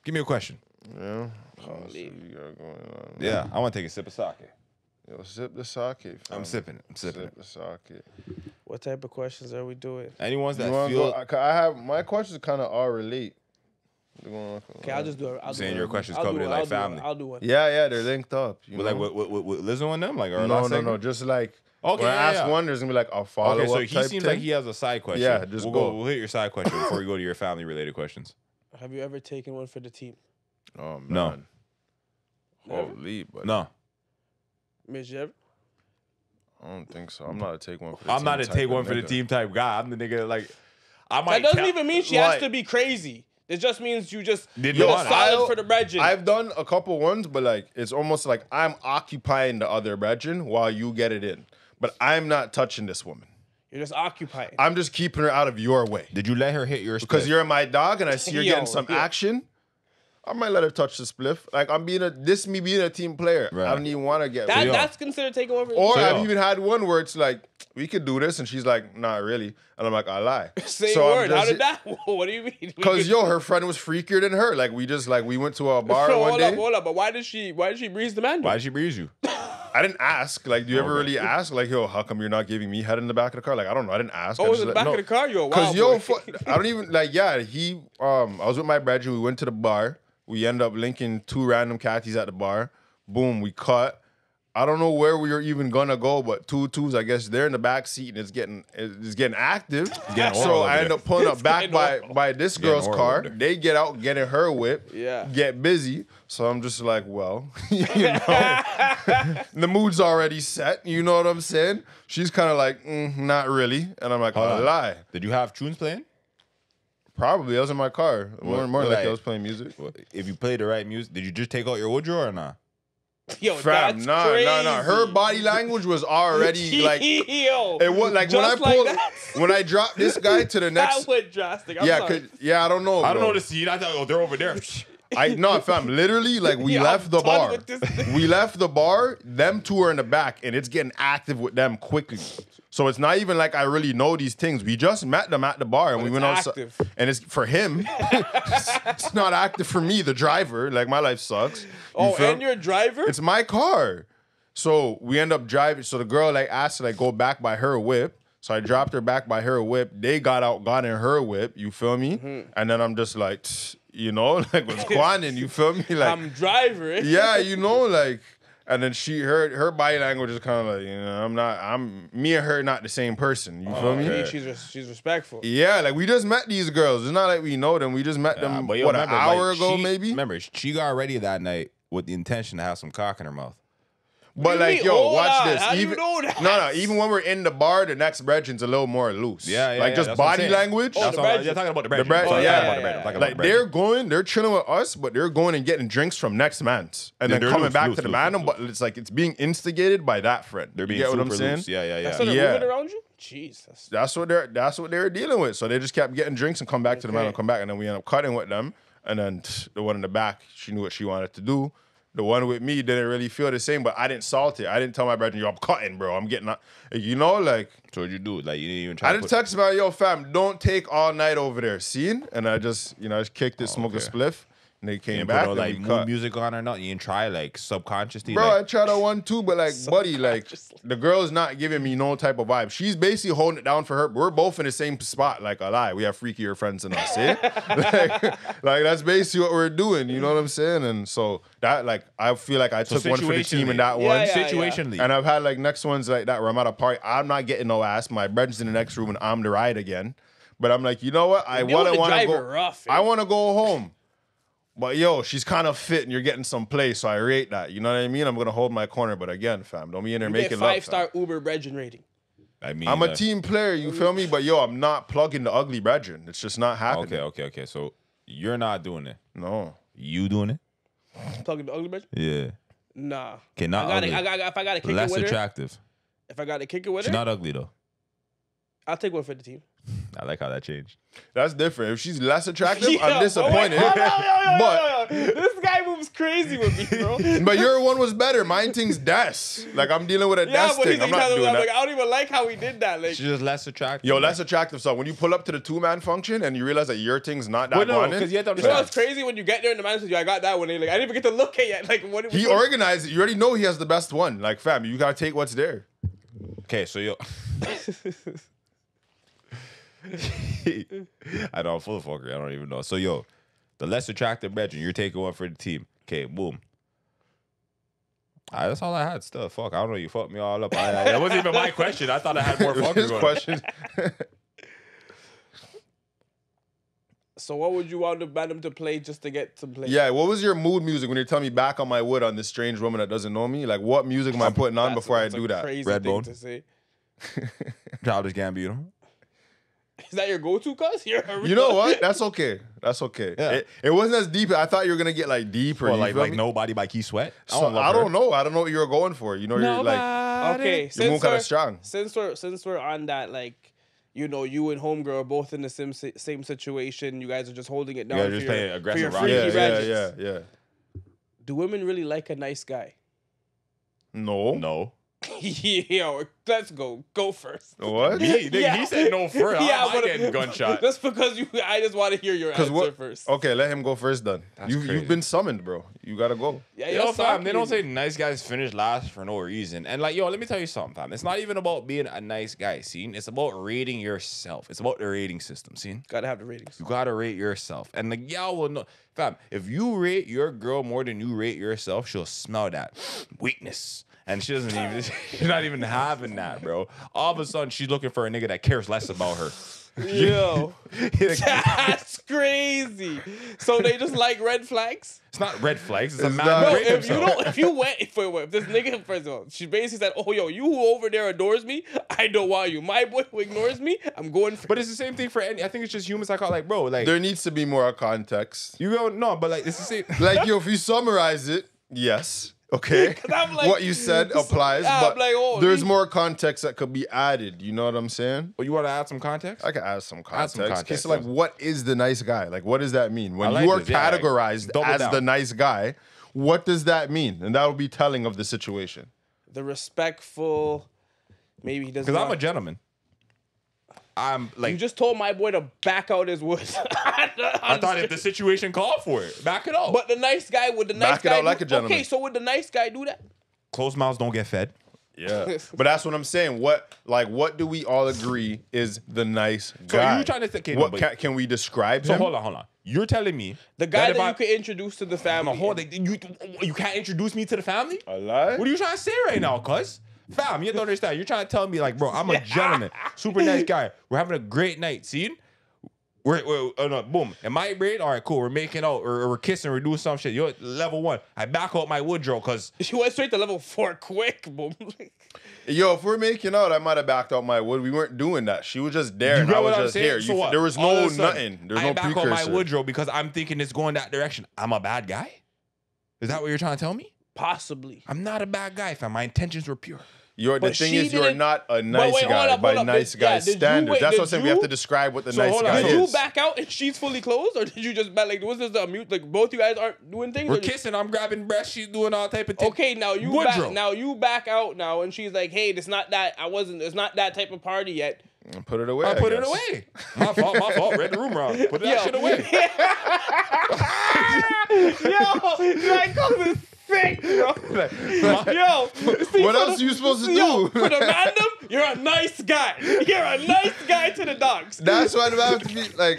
Give me a question. Yeah. Oh, what you got going on? Yeah, I want to take a sip of sake. Yo, sip the sake. Fam. I'm sipping it. I'm sipping Sip it. the sake. What type of questions are we doing? Anyone's that You feel go? I I have my questions kind of all relate. Okay, I'll just do it. I'll saying do your questions I'll covered in, like, I'll do family. I'll do one. Yeah, yeah, they're linked up. You with, like know? with, with, with Lizzo and them, like or no, last no, no. Just like Okay, when I yeah, ask yeah. one, there's gonna be like a follow Okay, up. so he type seems thing. like he has a side question. Yeah, just we'll go. We'll hit your side question before we go to your family related questions. Have you ever taken one for the team? Oh man. No. Holy, but No, Mitch, you ever? I don't think so. I'm not a take one for the I'm team not a type take one for the team type guy. I'm the nigga like I might. That doesn't tell- even mean she has to be crazy. It just means you just Didn't you're want it. solid for the brethren. I've done a couple ones, but like it's almost like I'm occupying the other brethren while you get it in. But I'm not touching this woman. You're just occupying. I'm just keeping her out of your way. Did you let her hit your Because split? you're my dog and I see you're Yo, getting some yo. action. I might let her touch the spliff. Like I'm being a this me being a team player. Right. I don't even want to get that, yo. that's considered taking over. Or So, I've even had one where it's like, we could do this, and she's like, not really. And I'm like, I lie. Same So I'm word. How did that? What do you mean? Because yo, her friend was freakier than her. Like we just like we went to a bar So, one hold day. up, hold up. But why did she? Why did she breeze the man? Why did she breeze you? I didn't ask. Like, do you ever Okay. really ask? Like, yo, how come you're not giving me head in the back of the car? Like, I don't know. I didn't ask. Oh, I was in the let- back no. of the car. You're a wild Cause yo, fu- I don't even like. Yeah, he. Um, I was with my brother. We went to the bar. We end up linking two random catties at the bar. Boom, we cut. I don't know where we are even gonna go, but two twos. I guess they're in the back seat and it's getting it's getting active. getting so I end up pulling up back by oral. by this girl's car. They get out, getting her whip. Yeah. Get busy. So I'm just like, well, you know, the mood's already set. You know what I'm saying? She's kind of like, mm, not really, and I'm like, Hold I on. lie. Did you have tunes playing? Probably. I was in my car. More, What- more what like I- I was playing music. If you played the right music, did you just take out your wood drawer or not? Yo, Fam, that's nah, crazy. nah, nah. Her body language was already like it was like when I just like pulled that? when I dropped this guy to the that next. went drastic. I'm Yeah, sorry. 'cause- yeah, I don't know. I don't bro. know the scene. I thought, oh, they're over there. I no, fam. Literally, like we Yeah, left I'm the bar. with this thing. We left the bar. Them two are in the back, and it's getting active with them quickly. So it's not even like I really know these things. We just met them at the bar, and But we went outside. active. And it's for him. it's, it's not active for me, the driver. Like my life sucks. You Oh, feel- and your driver? It's my car. So we end up driving. So the girl like asked to like go back by her whip. So I dropped her back by her whip. They got out, got in her whip. You feel me? Mm-hmm. And then I'm just like, you know, like what's going on? You feel me? Like, I'm driver. yeah, you know, like. And then she, her, her body language is kind of like, you know, I'm not, I'm me and her not the same person. You feel me? Oh, okay, she's res- she's respectful. Yeah, like we just met these girls. It's not like we know them. We just met them. Nah, but what remember, an hour like, ago, she- maybe. Remember, she got ready that night with the intention to have some cock in her mouth. But you like, mean? yo, Hold watch on. this. How do you even, know that? No, no. Even when we're in the bar, the next brethren's a little more loose. Yeah, yeah, Like yeah, just that's what I'm body saying. language. Oh, That's the all, brethren. you're talking about the The brethren. brethren, yeah, yeah, the brethren. I'm talking about like they're going, they're chilling with us, but they're going and getting drinks from next man's, and Yeah, then they're coming loose, back loose, to the loose, man. loose, But it's like it's being instigated by that friend. They're You being get what super I'm saying? loose. Yeah, yeah, yeah. That's what they're Yeah. moving around you? Jeez. That's, That's what they're that's what they were dealing with. So they just kept getting drinks and come back to the man Okay. and come back, and then we end up cutting with them. And then the one in the back, she knew what she wanted to do. The one with me didn't really feel the same, but I didn't salt it. I didn't tell my brother, "Yo, I'm cutting, bro. I'm getting," out. you know, like So what'd you do? Like you didn't even try I to didn't text my yo fam, don't take all night over there, seen? And I just, you know, I just kicked it, oh, smoked a spliff, And they came back put no, like mood music on or not? You ain't try like subconsciously. Bro, I tried that one too, but like, buddy, like the girl's not giving me no type of vibe. She's basically holding it down for her. We're both in the same spot. Like, a lie, we have freakier friends than us. Eh? like, like, that's basically what we're doing. You know what I'm saying? And so that, like, I feel like I So took one for the team in that Yeah, one. yeah, yeah. situationally. And I've had like next ones like that where I'm at a party. I'm not getting no ass. My brother's in the next room and I'm the ride again. But I'm like, you know what? I want to want to go. rough, eh? I want to go home. But yo, she's kind of fit and you're getting some play, so I rate that. You know what I mean? I'm gonna hold my corner, but again, fam, don't be in there You get making love. five fam. star Uber brethren rating. I mean, I'm a uh, team player, you feel me? But yo, I'm not plugging the ugly brethren. It's just not happening. Okay, okay, okay. So you're not doing it. No. You doing it? Plugging the ugly brethren? Yeah. Nah. Okay, not I gotta, ugly. I gotta, if I gotta kick Less it with her, attractive. if I gotta kick it with it. She's her, not ugly though. I'll take one for the team. I like how that changed. That's different. If she's less attractive, Yeah, I'm disappointed. hold on, yo, yo, yo, but yo, yo. this guy moves crazy with me, bro. but your one was better. Mine thing's des. Like I'm dealing with a yeah, des but he's thing. I'm not doing that. like, I don't even like how he did that. Like, She's just less attractive. Yo, less attractive. So when you pull up to the two man function and you realize that your thing's not that Well, no, bonding, because you have to you know understand. what's crazy when you get there and the man says, "Yo, I got that one." Like, I didn't even get to look at it yet. Like, what? he which one- organized it. You already know he has the best one. Like, fam, you gotta take what's there. Okay, so yo. I know I'm full of fuckery. I don't even know. So yo, the less attractive bedroom, you're taking one for the team. Okay, boom. Ah, that's all I had. Still, fuck. I don't know. You fucked me all up. I, I- that wasn't even my question. I thought I had more fuckery. His question. So what would you want the Bantam to play just to get some play? yeah, what was your mood music when you're telling me back on my wood on this strange woman that doesn't know me? Like, what music am I putting on That's- before I that's a do that? Crazy Redbone. thing to say. Childish Gambino. Is that your go-to? Cause you're You know what? That's okay. That's okay. Yeah. It, it wasn't as deep. I thought you were gonna get like deeper. Or you like like me? nobody by Keith Sweat. So, love I don't know. I don't know what you were going for. You know, you're like Okay, your since mood kind of strong. since we're since we're on that, like, you know, you and homegirl are both in the same same situation. You guys are just holding it down. guys for just your, playing for aggressive your Yeah, yeah, yeah, yeah. Do women really like a nice guy? No. No. Yo, let's go. Go first. What? He, Yeah. he said no first. yeah, How am I getting gunshot? Just because you, I just want to hear your answer what? first. Okay, let him go first. Then That's you crazy. you've been summoned, bro. You gotta go. Yeah, Yo, you're fam, they don't say nice guys finish last for no reason. And like, yo, let me tell you something, fam. It's not even about being a nice guy, scene. It's about rating yourself. It's about the rating system, scene. Gotta have the ratings. You gotta rate yourself. And like, y'all will know, fam, if you rate your girl more than you rate yourself, she'll smell that weakness. And she doesn't even, she's not even having that, bro. All of a sudden, she's looking for a nigga that cares less about her. Yo, that's crazy. So they just like red flags. It's not red flags. It's a It's man not- who Bro, rates if you don't, if you went, if, wait, wait, if this nigga, first of all, she basically said, "Oh, yo, you who over there adores me, I don't want you. My boy who ignores me, I'm going for." But it's the same thing for any. I think it's just human psychology. Like, bro, like There needs to be more context. you go no, but like it's the same. Like yo, if you summarize it, yes. Okay. I'm like- what you said applies, Yeah, but like, oh, there's he- more context that could be added. You know what I'm saying? But you want to add some context? I can add some Add context. some Okay, context, so like, what is the nice guy? Like, what does that mean? When like you are this, categorized double as down. the nice guy, what does that mean? And that will be telling of the situation. the respectful. Maybe he doesn't. Because I'm a gentleman. I'm like You just told my boy to back out his wood. I thought if the situation called for it, back it up. But the nice guy would the nice Back it guy out like do- a gentleman. Okay, so would the nice guy do that? closed mouths don't get fed. Yeah. but that's what I'm saying. What like what do we all agree is the nice guy? So you trying to think- okay, what but- can, can we describe So him? hold on, hold on. You're telling me The guy that, if I- you could introduce to the family. Hold on. You you can't introduce me to the family. A lie? What are you trying to say right now, cuz? Fam, you don't understand. You're trying to tell me like, bro, I'm a gentleman, super nice guy. We're having a great night. See? We're, we're oh no, boom. Am I braid? All right, cool. We're making out or, or we're kissing. We're doing some shit. You're at level one. I back out my Woodrow because She went straight to level four quick. Boom. Yo, if we're making out, I might have backed out my wood. We weren't doing that. She was just there, You and I was what I'm just saying? here. So You- what? there was All no of a sudden, nothing. There was I no back out precursor. my Woodrow because I'm thinking it's going that direction. I'm a bad guy. Is that what you're trying to tell me? Possibly. I'm not a bad guy, fam. My intentions were pure. You're, the thing is, you're didn't- a nice wait, hold guy up, by up. nice Did- guy yeah, standards. wait, That's what I'm did saying. We have to describe what the So nice hold on, guy Did you back out and she's fully closed, or did you just back like was this a mute? Like both you guys aren't doing things. We're or just- kissing. I'm grabbing breasts. She's doing all type of things. Okay, now you Woodrow. back now you back out now, and she's like, "Hey, it's not that I wasn't. It's not that type of party yet." Put it away. I I put it away. My fault, my fault. Read the room wrong. Put that Yo. shit away. Yo, that goes bro. Yo, see, What else the- are you supposed to yo, do? For the random, you're a nice guy. You're a nice guy to the dogs. That's why I have to be like,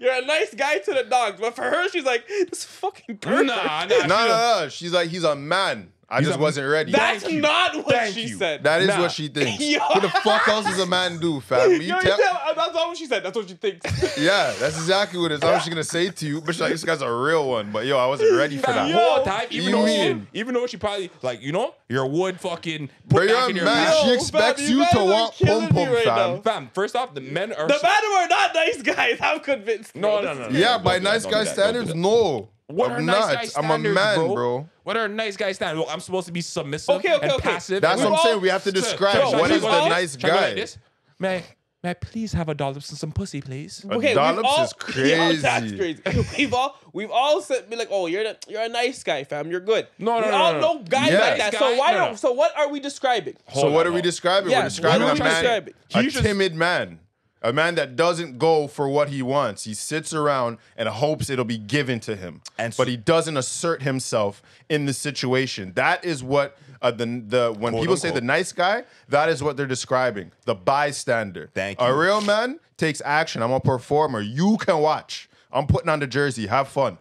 You're a nice guy to the dogs, but for her, she's like, this fucking Nah, perfect. nah, no, she no, no. She's like, he's a man. I just wasn't ready. That's Thank you. not what Thank she you. said. that is Nah. what she thinks. Yo. What the fuck else does a man do, fam? You Yo, you tell- tell- uh, that's not what she said. That's what she thinks. yeah, that's exactly what it is. That's what she's gonna say to you. But she's like, this guy's a real one. But yo, I wasn't ready for That that. Yo. whole time, even You though mean? she, even though she probably like, you know, your wood fucking put But you're a in your man. mouth. She expects fam, you you to guys are want killing pum me pum, right fam. now. Fam, first off, the men are the men are not nice guys. I'm convinced. No, bro. no, no, no. Yeah, Don't by do that, nice don't do guy that, don't do standards, no. What are I'm nice not. guy I'm a standards, man, bro? bro. What are nice guy standards? Look, I'm supposed to be submissive Okay, okay, and okay. passive. That's We've what I'm saying. We have to Sir, describe sir, what should I is go the like nice this? Should like guy. this? May I, may I please have a dollops and some pussy, please? A Okay, we've dollops all, is Yo, that's crazy. crazy. We've all we've all said be like, oh, you're the, you're a nice guy, fam. You're good. No, no, we no, all no, know guys Yeah. like that. Nice So why no, don't? no. So what are we describing? So Hold what on, are we describing? Yeah, We're describing a man, describing? a timid man, a man that doesn't go for what he wants. He sits around and hopes it'll be given to him, And but he doesn't assert himself in the situation. That is what uh, the the when Quote, people say the nice guy, that is what they're describing. The bystander. Thank you. A real man takes action. I'm a performer. You can watch. I'm putting on the jersey. Have fun.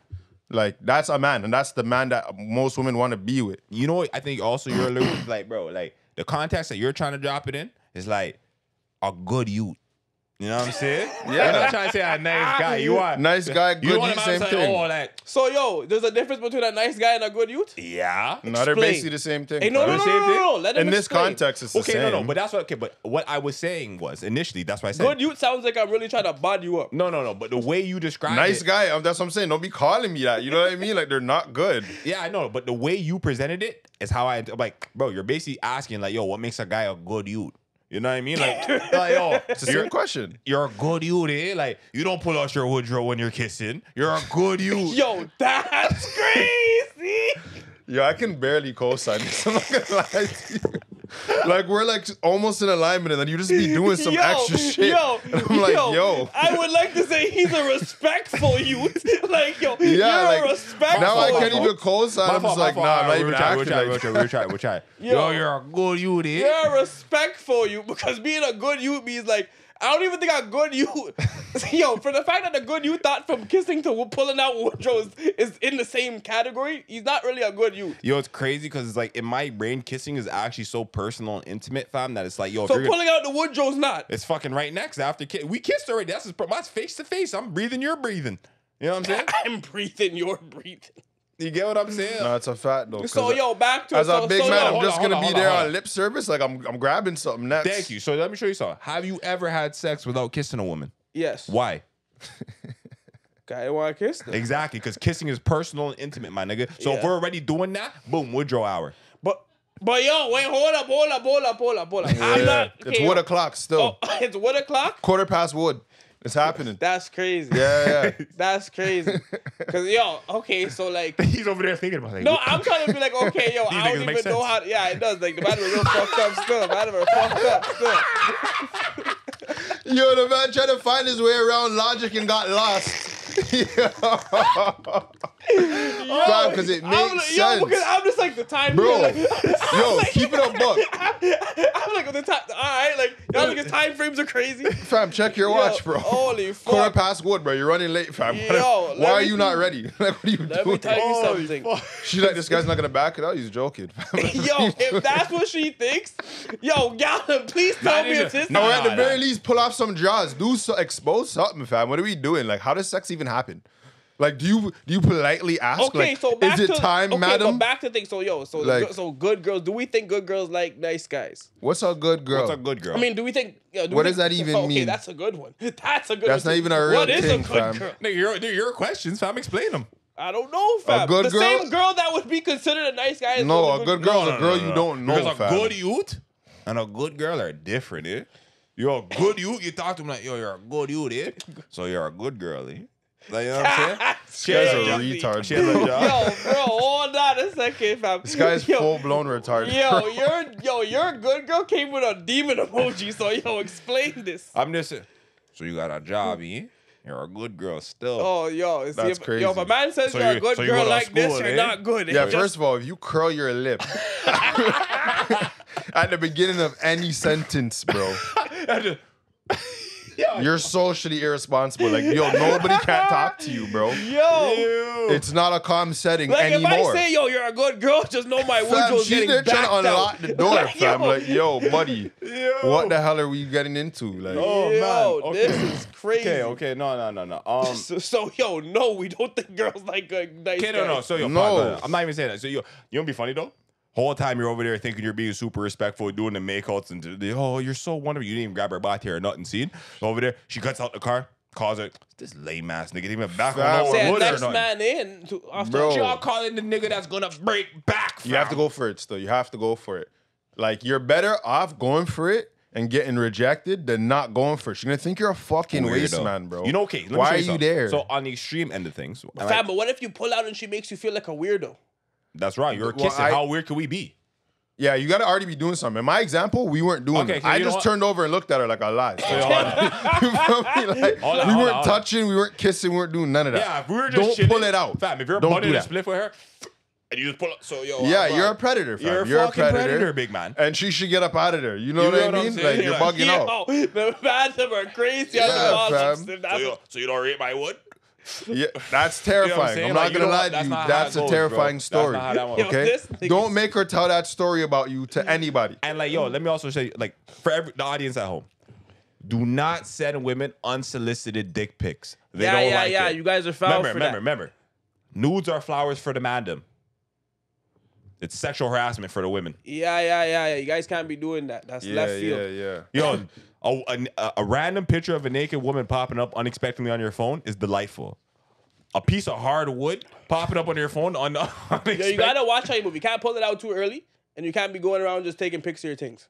Like that's a man, and that's the man that most women want to be with. You know what? I think also you're alluding like, bro, like the context that you're trying to drop it in is like a good youth. You know what I'm saying? Yeah. You're not trying to say a nice guy. You are Nice guy, good don't want youth, same to say, thing. oh, like So yo, there's a difference between a nice guy and a good youth. yeah. No, they're basically the same thing. Hey, no, bro. no, no, same no, thing? no, no. Let him In this explain. context, it's the Okay, same. no, no, but that's what. Okay, but what I was saying was initially that's why I said Good youth sounds like I'm really trying to bod you up. No, no, no. But the way you describe nice it, guy. um, That's what I'm saying. Don't be calling me that. You know what I mean? Like they're not good. Yeah, I know. But the way you presented it is how I I'm like, bro. You're basically asking like, yo, what makes a guy a good youth? You know what I mean? Like, like yo, It's the you're, same question. you're a good youth, eh? Like, you don't pull out your woodrow when you're kissing. You're a good youth. Yo, that's crazy. Yo, I can barely co-sign this. I'm not gonna lie to you. Like we're like almost in alignment, and then you just be doing some yo, extra shit. Yo, and I'm like, yo. I would like to say he's a respectful youth. like, yo, Yeah, you're like, a respectful now I can't even fault. co-sign. I'm just like, fault. nah, I'm not even try, acting we'll try, we'll try, we'll try, we'll. Yo. Yo, you're a good youth, eh? You're a respectful youth because being a good youth means like I don't even think a good you, Yo, for the fact that the good you thought from kissing to pulling out Woodrow is, in the same category, he's not really a good you. Yo, it's crazy because it's like in my brain, kissing is actually so personal and intimate, fam. That it's like, yo, So gonna- pulling out the Woodrow's not. it's fucking right next after kiss. We kissed already. That's just, that's face to face. I'm breathing, you're breathing. You know what I'm saying? I'm breathing, you're breathing. You get what I'm saying? No, it's a fact though. 'cause So yo, back to as so, a big so, man, yo, I'm just on, gonna on, be hold there on, on lip service. Like I'm, I'm grabbing something next. Thank you. So let me show you something. Have you ever had sex without kissing a woman? Yes. Why? Guy want to kiss them. Exactly, because kissing is personal and intimate, my nigga. So if we're already doing that, boom, Woodrow hour. But but yo, wait, hold up, hold up, hold up, hold up, hold up. I'm Yeah, not. it's okay, wood yo. o'clock still. Oh, it's one o'clock. Quarter past wood. It's happening. That's crazy. yeah, yeah. That's crazy. Cause yo, okay, so like. He's over there thinking about like, No, I'm trying to be like, okay, yo, I don't even know sense. how. Yeah, it does. Like the man was real fucked up still. Man was fucked up still. Yo, the man tried to find his way around logic and got lost. Fam, because it I'm, makes like- sense. Yo, because I'm just like the time. Bro, Like, yo, keep it up, buck. I'm like the time. All right, like y'all niggas time frames are crazy. Fam, check your Yo, watch, bro. Holy fuck. Quarter past wood, bro. You're running late, fam. Yo, Why let are you not ready? like, what are you Let me doing? tell you Holy something. She's like, this guy's not gonna back it out. He's joking. Yo, if that's what she thinks, yo, y'all, please tell Not me even- if this. No, Nah, at the very least, pull off some jaws. Do so, expose something, fam. What are we doing? Like, how does sex even happen? Like, do you do you politely ask? Okay, like, so back is it to time, okay, madam? But back to thing. So yo, so Like- good- so good girls. Do we think good girls like nice guys? What's a good girl? What's a good girl? I mean, do we think? yo, do What we does think- that even okay, mean? that's a good one. That's a good. That's one. not even a real What is thing, a good fam. girl? nigga, your, they're your questions, fam. Explain them. I don't know, fam. good the girl- same girl that would be considered a nice guy. Is no, a good girl is a girl you don't know, Because a good youth and a good girl are different, eh? You're a good youth. You talk to him like, yo, you're a good youth, eh? So you're a good girl, eh? Like, you know what I'm saying? This guy's a Crazy. retard. She has a job. Yo, bro, hold on a second, fam. This guy's yo, full blown retard. Yo, you're yo, you're a good girl came with a demon emoji. So yo, explain this. I'm just. So you got a job, eh? You're a good girl still. Oh, yo, see That's if, yo, if a man says So you're a good so you girl go to like this, school, you're eh? not good. Yeah, It's first just- of all, if you curl your lip at the beginning of any sentence, bro, you're socially irresponsible. Like, yo, nobody can't talk to you, bro. yo, It's not a calm setting like anymore. if I say yo, you're a good girl, just know my Fam, woodrow's she's getting there trying backed to out. unlock the door, Like, fam. yo, Like, yo, buddy, what the hell are we getting into? Like, Oh, yo, man. Okay. this is crazy. Okay, okay, no, no, no, no. Um, So, so yo, no, we don't think girls like good, nice okay, no, no. So yo, No. no. no, I'm not even saying that. So yo, you know, be funny though. Whole time you're over there thinking you're being super respectful, doing the makeouts and the, oh, you're so wonderful. You didn't even grab her body or nothing. Seen over there, she cuts out the car, calls her this lame ass nigga. Even back Fam. on Say no wood next man in. To, after Bro. Y'all calling the nigga that's gonna break back. you have to go for it still. You have to go for it. Like, you're better off going for it and getting rejected than not going for it. She's gonna think you're a fucking waste Weirdo. man, bro. You know, okay. Let me Why show are you something. there? So on the extreme end of things, Fam, like, but what if you pull out and she makes you feel like a weirdo? That's right. You're Well, kissing. I- How weird could we be? Yeah, you gotta already be doing something. In my example, we weren't doing Okay, it. okay, I just turned over and looked at her like I lied. So, yo, hold on. you feel me? Like, Hold on, we weren't on. touching, we weren't kissing, we weren't doing none of that. Yeah, if we were just Don't chilling, pull it out. fam. If you're Don't bunning a that. split with her, and you just pull up, so yo, Yeah, you're a predator, fam. You're a You're a fucking predator. predator, big man. And she should get up out of there. You know You what know I what I'm mean? Like you're Like, bugging out. The fans are crazy Yeah, the ball. fam. That's- So you, so you don't rate my wood? Yeah, that's You know I'm terrifying. I'm not you gonna lie to That's you. not That's a goes, bro. terrifying That's story. not how that Yo, Okay, don't make her tell that story about you to anybody. And like, yo, let me also say, like, for every the audience at home, do not send women unsolicited dick pics. They yeah, don't yeah, like yeah. it. You guys are foul remember, for remember, that. remember. Nudes are flowers for the mandem. It's sexual harassment for the women. Yeah, yeah, yeah, yeah. You guys can't be doing that. That's Yeah, left field. yeah, yeah. Yo, a, a, a random picture of a naked woman popping up unexpectedly on your phone is delightful. A piece of hard wood popping up on your phone on Yo, unexpected. you gotta watch how you move. You can't pull it out too early, and you can't be going around just taking pics of your things.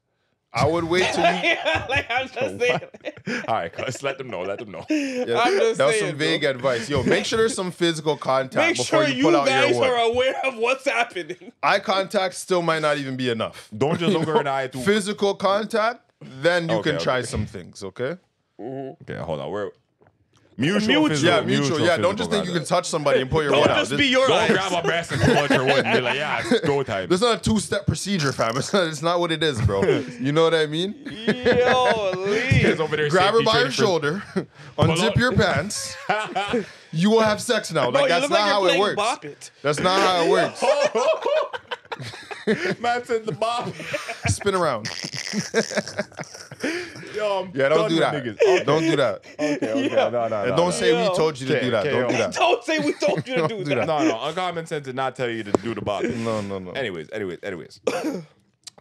I would wait till you. like I'm just oh, saying. All right, cuz let them know. Let them know. Yeah, I'm just that was saying, some vague bro. advice. Yo, make sure there's some physical contact Make before sure you you pull out guys your wood. are aware of what's happening. Eye contact still might not even be enough. Don't just look her in the eye. Too. Physical contact, then you Okay, can try okay. some things. Okay. Mm-hmm. Okay, hold on. We're mutual. Mutual. physical- Yeah, mutual. Yeah, don't just physical think you can contact. touch somebody and pull your Don't wood out. just This- be your Don't eyes. grab a breast and pull out your wood and be like, yeah, it's go time. There's not a two-step procedure, fam. It's not, it's not what it is, bro. You know what I mean? Yo, Kids Lee. over there Grab her safety by her training for- shoulder, unzip up. your pants. You will have sex now. Bro, Like you that's look not like you're how it playing works. Bop It. That's not how it works. Man said the bob. Spin around. Yo, I'm Yeah, don't done do with that. niggas. Okay, Don't do that. okay, okay. No, no, no. And don't say Yo. we told you to Okay, do that. okay, Don't do yo. that. Don't say we told you to Don't do do that. that. No, no. Uncommon sense did not tell you to do the bob. No, no, no. Anyways, anyways, anyways.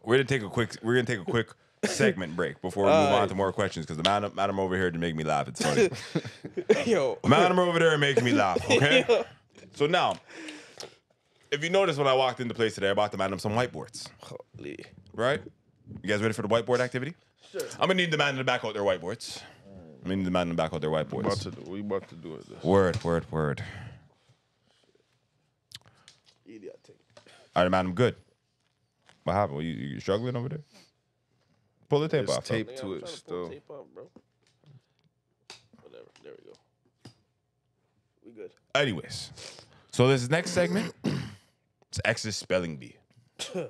we're gonna take a quick. We're gonna take a quick segment break before we move on Alright. to more questions because the man, madam over here to make me laugh. It's funny. Yo. madam over there making me laugh. Okay. So now, if you notice when I walked into place today, I bought the madam some whiteboards. Holy. Right? You guys ready for the whiteboard activity? Sure. I'm gonna need the man to back out their whiteboards. I'm gonna need the man to back out their About whiteboards. to do, we about to do it. This. Word, word, word. Idiot thing. All right, man, I'm good. What happened? Were you, you struggling over there? Pull the tape It's off. tape to I'm it trying to pull still. tape up, bro. Whatever. There we go. We good. Anyways, so this next segment, it's X's spelling bee. I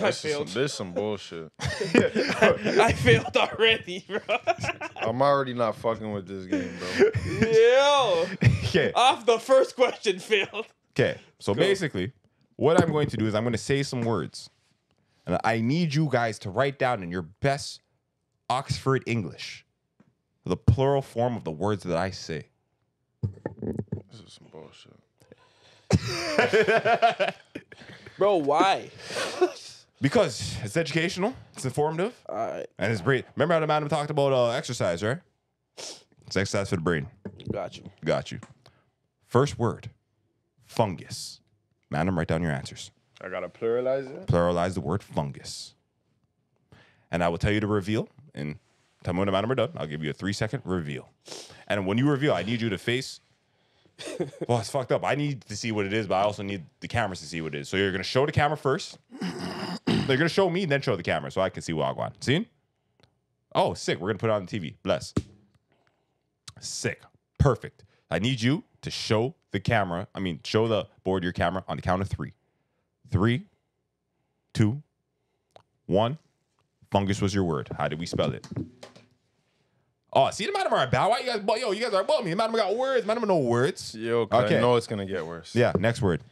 This is some, failed. this some bullshit. I failed already, bro. I'm already not fucking with this game, bro. Yo. Okay. Off the first question failed. Okay. So basically, what I'm going to do is I'm going to say some words, and I need you guys to write down in your best Oxford English the plural form of the words that I say. This is some bullshit. Bro, why? Because it's educational, it's informative, Alright, and it's brain. Remember how the madam talked about uh, exercise, right? It's exercise for the brain. got you. Got you. First word, fungus. Madam, write down your answers. I gotta pluralize it. Pluralize the word fungus. And I will tell you to reveal. And tell me when the madam are done. I'll give you a three second reveal. And when you reveal, I need you to face well, it's fucked up. I need to see what it is, but I also need the cameras to see what it is. So you're gonna show the camera first. They're gonna show me, and then show the camera, so I can see what I want. See? Oh, sick. We're gonna put it on the TV. Bless. Sick. Perfect. I need you to show the camera. I mean, show the board your camera on the count of three. Three, two, one. Fungus was your word. How did we spell it? Oh, see, the madam are bad. Why you guys? Yo, you guys are above me. The madam got words. Madam no words. Yo, Okay. I know it's gonna get worse. Yeah, next word.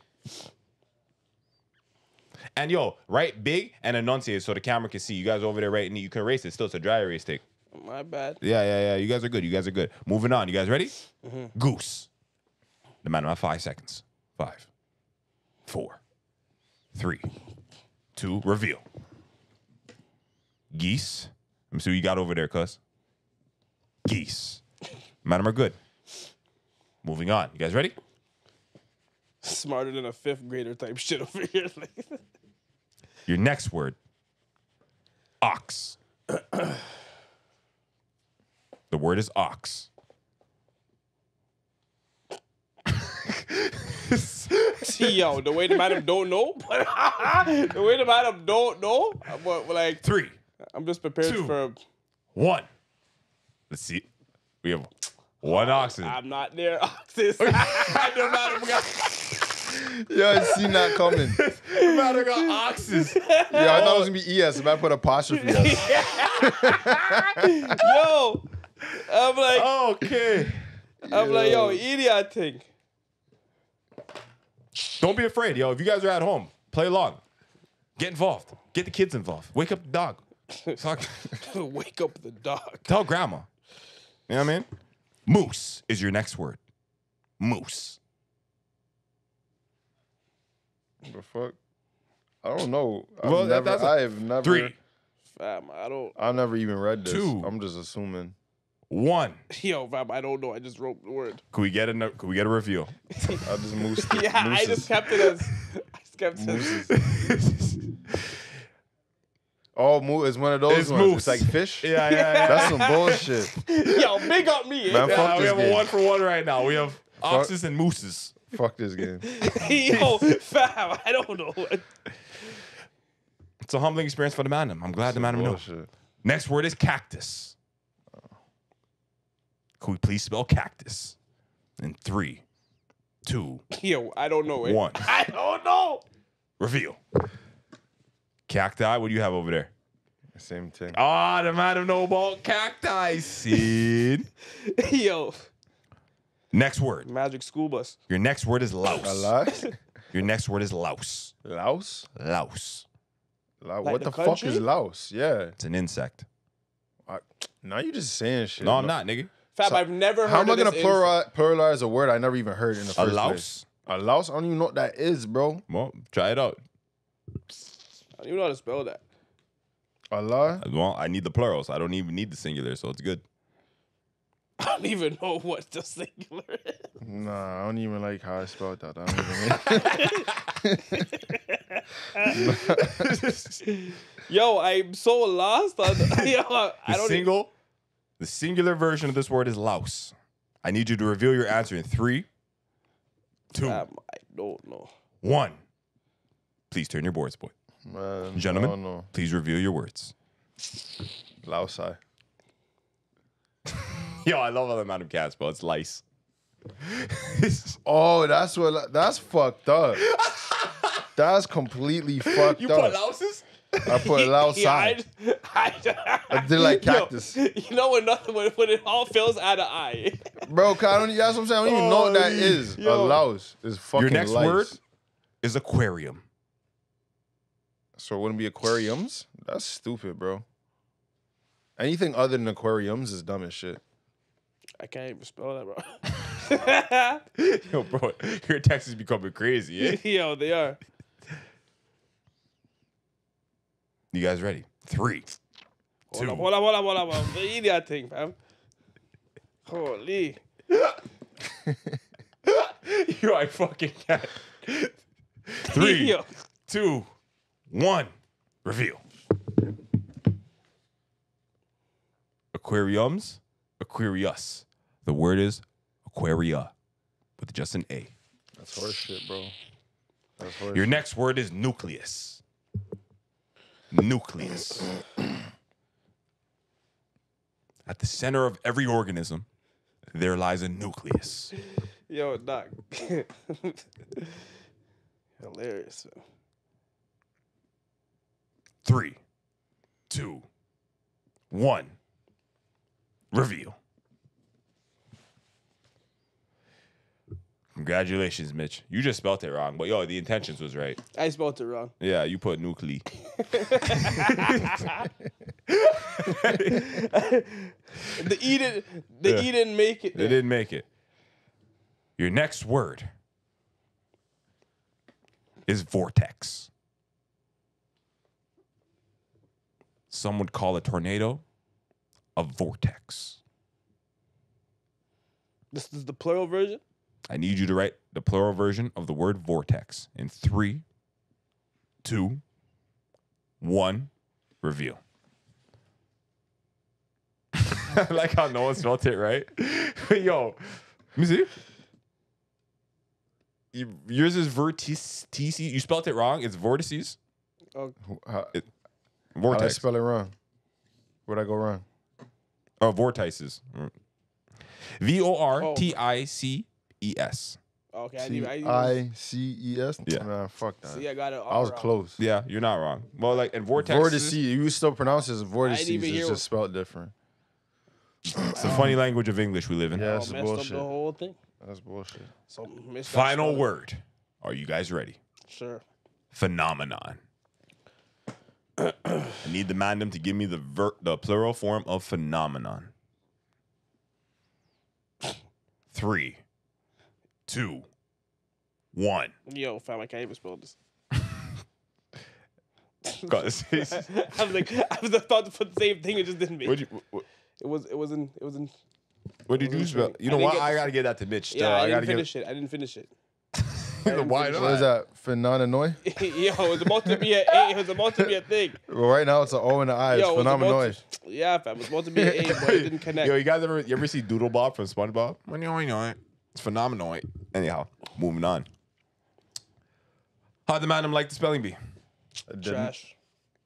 And yo, write big and enunciate so the camera can see. You guys over there writing, you can erase it. Still, it's a dry erase stick. My bad. Yeah, yeah, yeah. You guys are good. You guys are good. Moving on. You guys ready? Mm-hmm. Goose. The man have five seconds. Five, four, three, two. Reveal. Geese. Let me see what you got over there, cuz. Geese. Madam are good. Moving on. You guys ready? Smarter than a fifth grader type shit over here. Your next word. Ox. the word is ox. yo, the way the madam don't know, the way the madam don't know, but uh, like Three, I'm just prepared Two. for. one. Let's see. We have one oh, oxen. I'm not there. Oxys. the madam got, Yeah, I seen that coming. the madam got oxes. Yeah, I thought it was gonna be ES. If I put apostrophe S. yo, I'm like, Okay. I'm like, yo, idiot thing. Don't be afraid, yo. If you guys are at home, play along. Get involved. Get the kids involved. Wake up the dog. Fuck. Wake up the dog. Tell grandma. You know what I mean? Moose is your next word. Moose. the fuck? I don't know. I've Well, never. that's a- I have never. Three, Fam, I don't. I've never even read this. Two. I'm just assuming. one. Yo, fam, I don't know. I just wrote the word. Could we get a could we get a review? I just moose. Yeah, I just kept it as. I just kept it as. Oh, moo is one of those It's ones. moose. It's like fish. yeah, yeah, yeah. That's some bullshit. Yo, big up me. Man, eh? fuck we this have a one for one right now. We have oxes and mooses. Fuck this game. Yo, fam, I don't know. what- It's a humbling experience for the man. I'm glad the man knows. Next word is cactus. Could we please spell cactus? In three, two, Yo, I don't know. eh? one. I don't know. Reveal. Cacti. What do you have over there? Same thing. Ah, the man know about cacti seed. Yo, next word. magic school bus. Your next word is louse. A lot. Your next word is louse. Laos. Louse. Lao- Like what the the, fuck is Laos? Yeah. It's an insect. I, now you just saying shit. No, I'm not, nigga. Fam, So, I've never heard How am I gonna this pluralize, pluralize a word I never even heard in the A first louse? place? A louse? A louse? I don't even know what that is, bro. Well, try it out. I don't even know how to spell that. Allah. Well, I need the plurals. I don't even need the singular, so it's good. I don't even know what the singular is. Nah, I don't even like how I spelled that. I don't even Yo, I'm so lost on. Yo, I The don't. even- single, the singular version of this word is louse. I need you to reveal your answer in three, two, Fam, I don't know. one. Please turn your boards, boy. Man, Gentlemen. I don't. Please reveal your words. Laosai. Yo, I love other the Madam Cat spell. It's lice. Oh, that's what. That's fucked up. That's completely fucked you up. You put louses? I put Laosai. Yeah, I, I, I did like Yo, cactus. you know when nothing when, when it all fails out of eye. Bro, I don't, that's what I'm saying. I don't even know what that is. Is. yo. A louse is fucking Your next lice. word is aquarium. So it wouldn't be aquariums? That's stupid, bro. Anything other than aquariums is dumb as shit. I can't even spell that, bro. Yo, bro, your text is becoming crazy, eh? Yo, they are. You guys ready? Three, Hold two, hold on, hold on, hold on, hold. Eat that thing, fam. Holy. Yo, I fucking can't. Three, Yo. two, one. Reveal. Aquariums, Aquarius. The word is Aquaria. with just an A. That's horse shit, bro. That's horse Your next word is nucleus. Nucleus. At the center of every organism, there lies a nucleus. Yo, Doc. Hilarious. man. Three, two, one. Reveal. Congratulations, Mitch. You just spelt it wrong, but yo, the intentions was right. I spelled it wrong. Yeah, you put nuclei. The E didn't. The Yeah. E didn't make it. They didn't make it. Your next word is vortex. Some would call a tornado a vortex. This is the plural version. I need you to write the plural version of the word vortex in three, two, one, reveal. I like how no one spelled it right. Yo, let me see. You- yours is vertices. You spelled it wrong. It's vortices. Oh. How, how did I spell it wrong? Where'd I go wrong? Oh, vortices. Mm. V O R T I C E S. Oh, okay, I T didn't. I, didn't I C E S. Yeah. Nah, fuck that. see. I got it. I was close. Yeah, you're not wrong. Well, like and vortex. Vortices. You still pronounce it as vortices. It's just what- spelled different. It's a funny language of English we live in. Yeah, Oh, that's messed bullshit. up the whole thing. That's bullshit. So Final word. Are you guys ready? Sure. Phenomenon. I need the mandem to give me the ver- the plural form of phenomenon. Three, two, one. Yo, fam, I can't even spell this. God, it's- it's- I was like, I was about to put the same thing. It just didn't make. You, what, It was. It was in. It was in. what did you spell? You know I what? I gotta get that to Mitch. Yeah, I, I, gotta didn't get. finish it. I didn't finish it. Why What is that? Phenomenoi? Yo, it was about to be a A. It was about to be a thing. Well, right now it's an O and an I. It's Yo, it was about to, yeah, fam. It was about to be an A, but it didn't connect. Yo, you guys ever you ever see Doodlebob from SpongeBob? Know, I know it. It's phenomenal. Anyhow, moving on. How'd the madam like the spelling bee? Trash.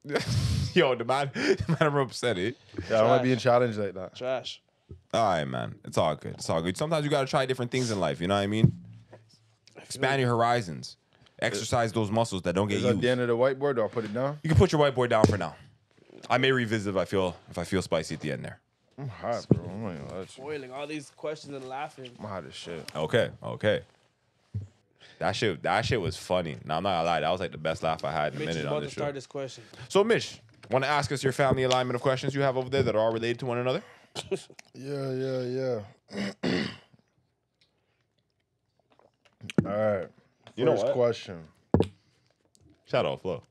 Yo, the man, the madam upset it. Yeah, I don't like Trash. being challenged like that. Trash. All right, man. It's all good. It's all good. Sometimes you gotta try different things in life. You know what I mean? Expand your horizons. Exercise those muscles that don't get Is that used. the end of the whiteboard? Do I'll put it down? You can put your whiteboard down for now. I may revisit if I feel if I feel spicy at the end there. I'm hot, bro. I'm not gonna lie to you. Boiling all these questions and laughing. I'm hot as shit. Okay, okay. That shit, that shit was funny. Now I'm not gonna lie, that was like the best laugh I had in a Mitch is minute about on to this show. start this question. So, Mitch, want to ask us your family alignment of questions you have over there that are all related to one another? Yeah, yeah, yeah. All right. You know First what? question. Shout out, Flo.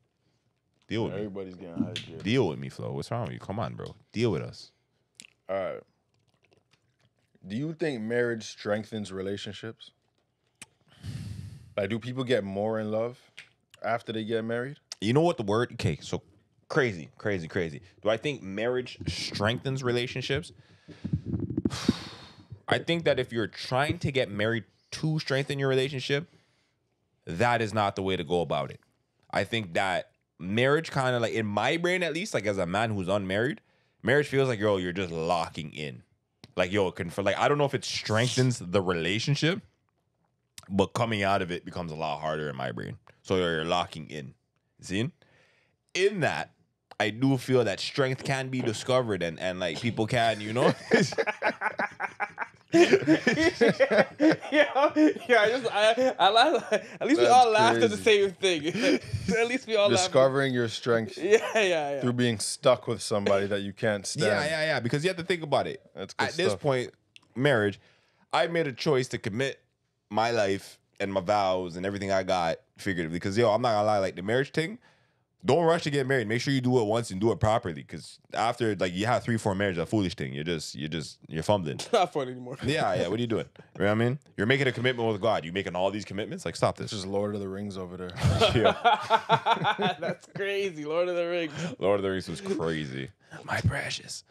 Deal with me. Everybody's getting hyped. Deal with me, Flo. What's wrong with you? Come on, bro. Deal with us. All right. Do you think marriage strengthens relationships? Like, do people get more in love after they get married? You know what the word? Okay, so crazy, crazy, crazy. Do I think marriage strengthens relationships? I think that if you're trying to get married to strengthen your relationship, that is not the way to go about it. I think that marriage kind of like in my brain at least, like as a man who's unmarried, marriage feels like yo, you're just locking in. Like yo, can for like I don't know if it strengthens the relationship, but coming out of it becomes a lot harder in my brain. So you're locking in. See? In that, I do feel that strength can be discovered and, and like people can, you know? yeah, yeah. I just, I, I laugh. At least we all laughed at the same thing. at least we all laughed. Discovering your strength Yeah, yeah, yeah. through being stuck with somebody that you can't stand. yeah, yeah, yeah. Because you have to think about it. That's good At this point, marriage, I made a choice to commit my life and my vows and everything I got figuratively. Because yo, I'm not gonna lie, like the marriage thing, don't rush to get married. Make sure you do it once and do it properly. Because after like you have three, four marriages, a foolish thing. You're just, you're just, you're fumbling. Not fun anymore. Yeah, yeah. What are you doing? You know what I mean? You're making a commitment with God. You making all these commitments? Like, stop this. This is Lord of the Rings over there. That's crazy. Lord of the Rings. Lord of the Rings was crazy. My precious.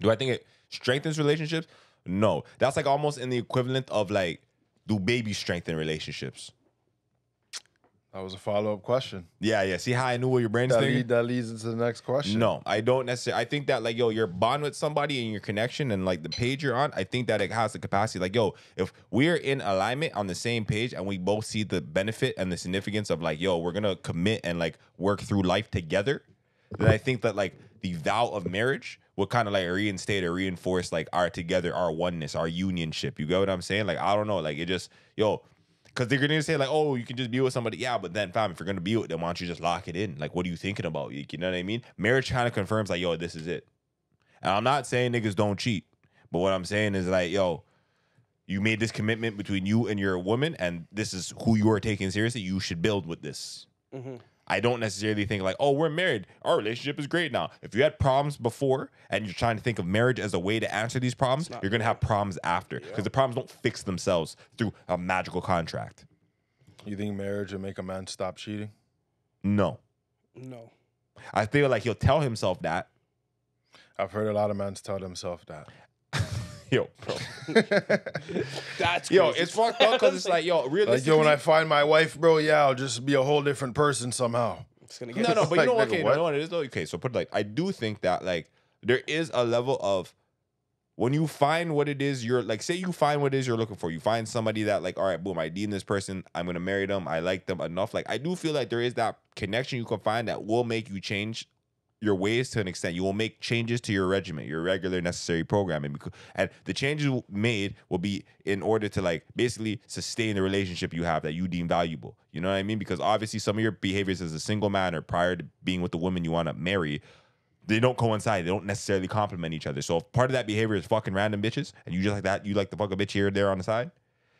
Do I think it strengthens relationships? No. That's like almost in the equivalent of like, do babies strengthen relationships? That was a follow up question. Yeah, yeah. See how I knew what your brain's That, thinking? lead, that leads into the next question. No, I don't necessarily. I think that like yo, your bond with somebody and your connection and like the page you're on, I think that it has the capacity. Like yo, if we're in alignment on the same page and we both see the benefit and the significance of like yo, we're gonna commit and like work through life together, then I think that like the vow of marriage would kind of like reinstate or reinforce like our together, our oneness, our unionship. You get what I'm saying? Like I don't know, like it just yo. Cause they're gonna say like, oh, you can just be with somebody. Yeah, but then, fam, if you're gonna be with them, why don't you just lock it in? Like, what are you thinking about? You, know what I mean? Marriage kind of confirms like, yo, this is it. And I'm not saying niggas don't cheat, but what I'm saying is like, yo, you made this commitment between you and your woman, and this is who you are taking seriously. You should build with this. Mm-hmm. I don't necessarily think like, oh, we're married. Our relationship is great now. If you had problems before and you're trying to think of marriage as a way to answer these problems, you're gonna have problems after because the problems don't fix themselves through a magical contract. You think marriage would make a man stop cheating? No, No. I feel like he'll tell himself that. I've heard a lot of men tell themselves that. Yo, bro. That's Yo, crazy. it's fucked up because it's like, yo, Like, yo, when I find my wife, bro, yeah, I'll just be a whole different person somehow. It's gonna get no, no, but you know what? Like, nigga, Okay, what? no, no, it is though. Okay, so put it like I do think that like there is a level of when you find what it is you're like, say you find what it is you're looking for. You find somebody that like, all right, boom, I deem this person. I'm gonna marry them. I like them enough. Like I do feel like there is that connection you can find that will make you change your ways to an extent. You will make changes to your regimen, your regular necessary programming, and the changes made will be in order to like basically sustain the relationship you have that you deem valuable. You know what I mean? Because obviously, some of your behaviors as a single man or prior to being with the woman you want to marry, they don't coincide. They don't necessarily complement each other. So if part of that behavior is fucking random bitches, and you just like that, you like the fuck a bitch here or there on the side.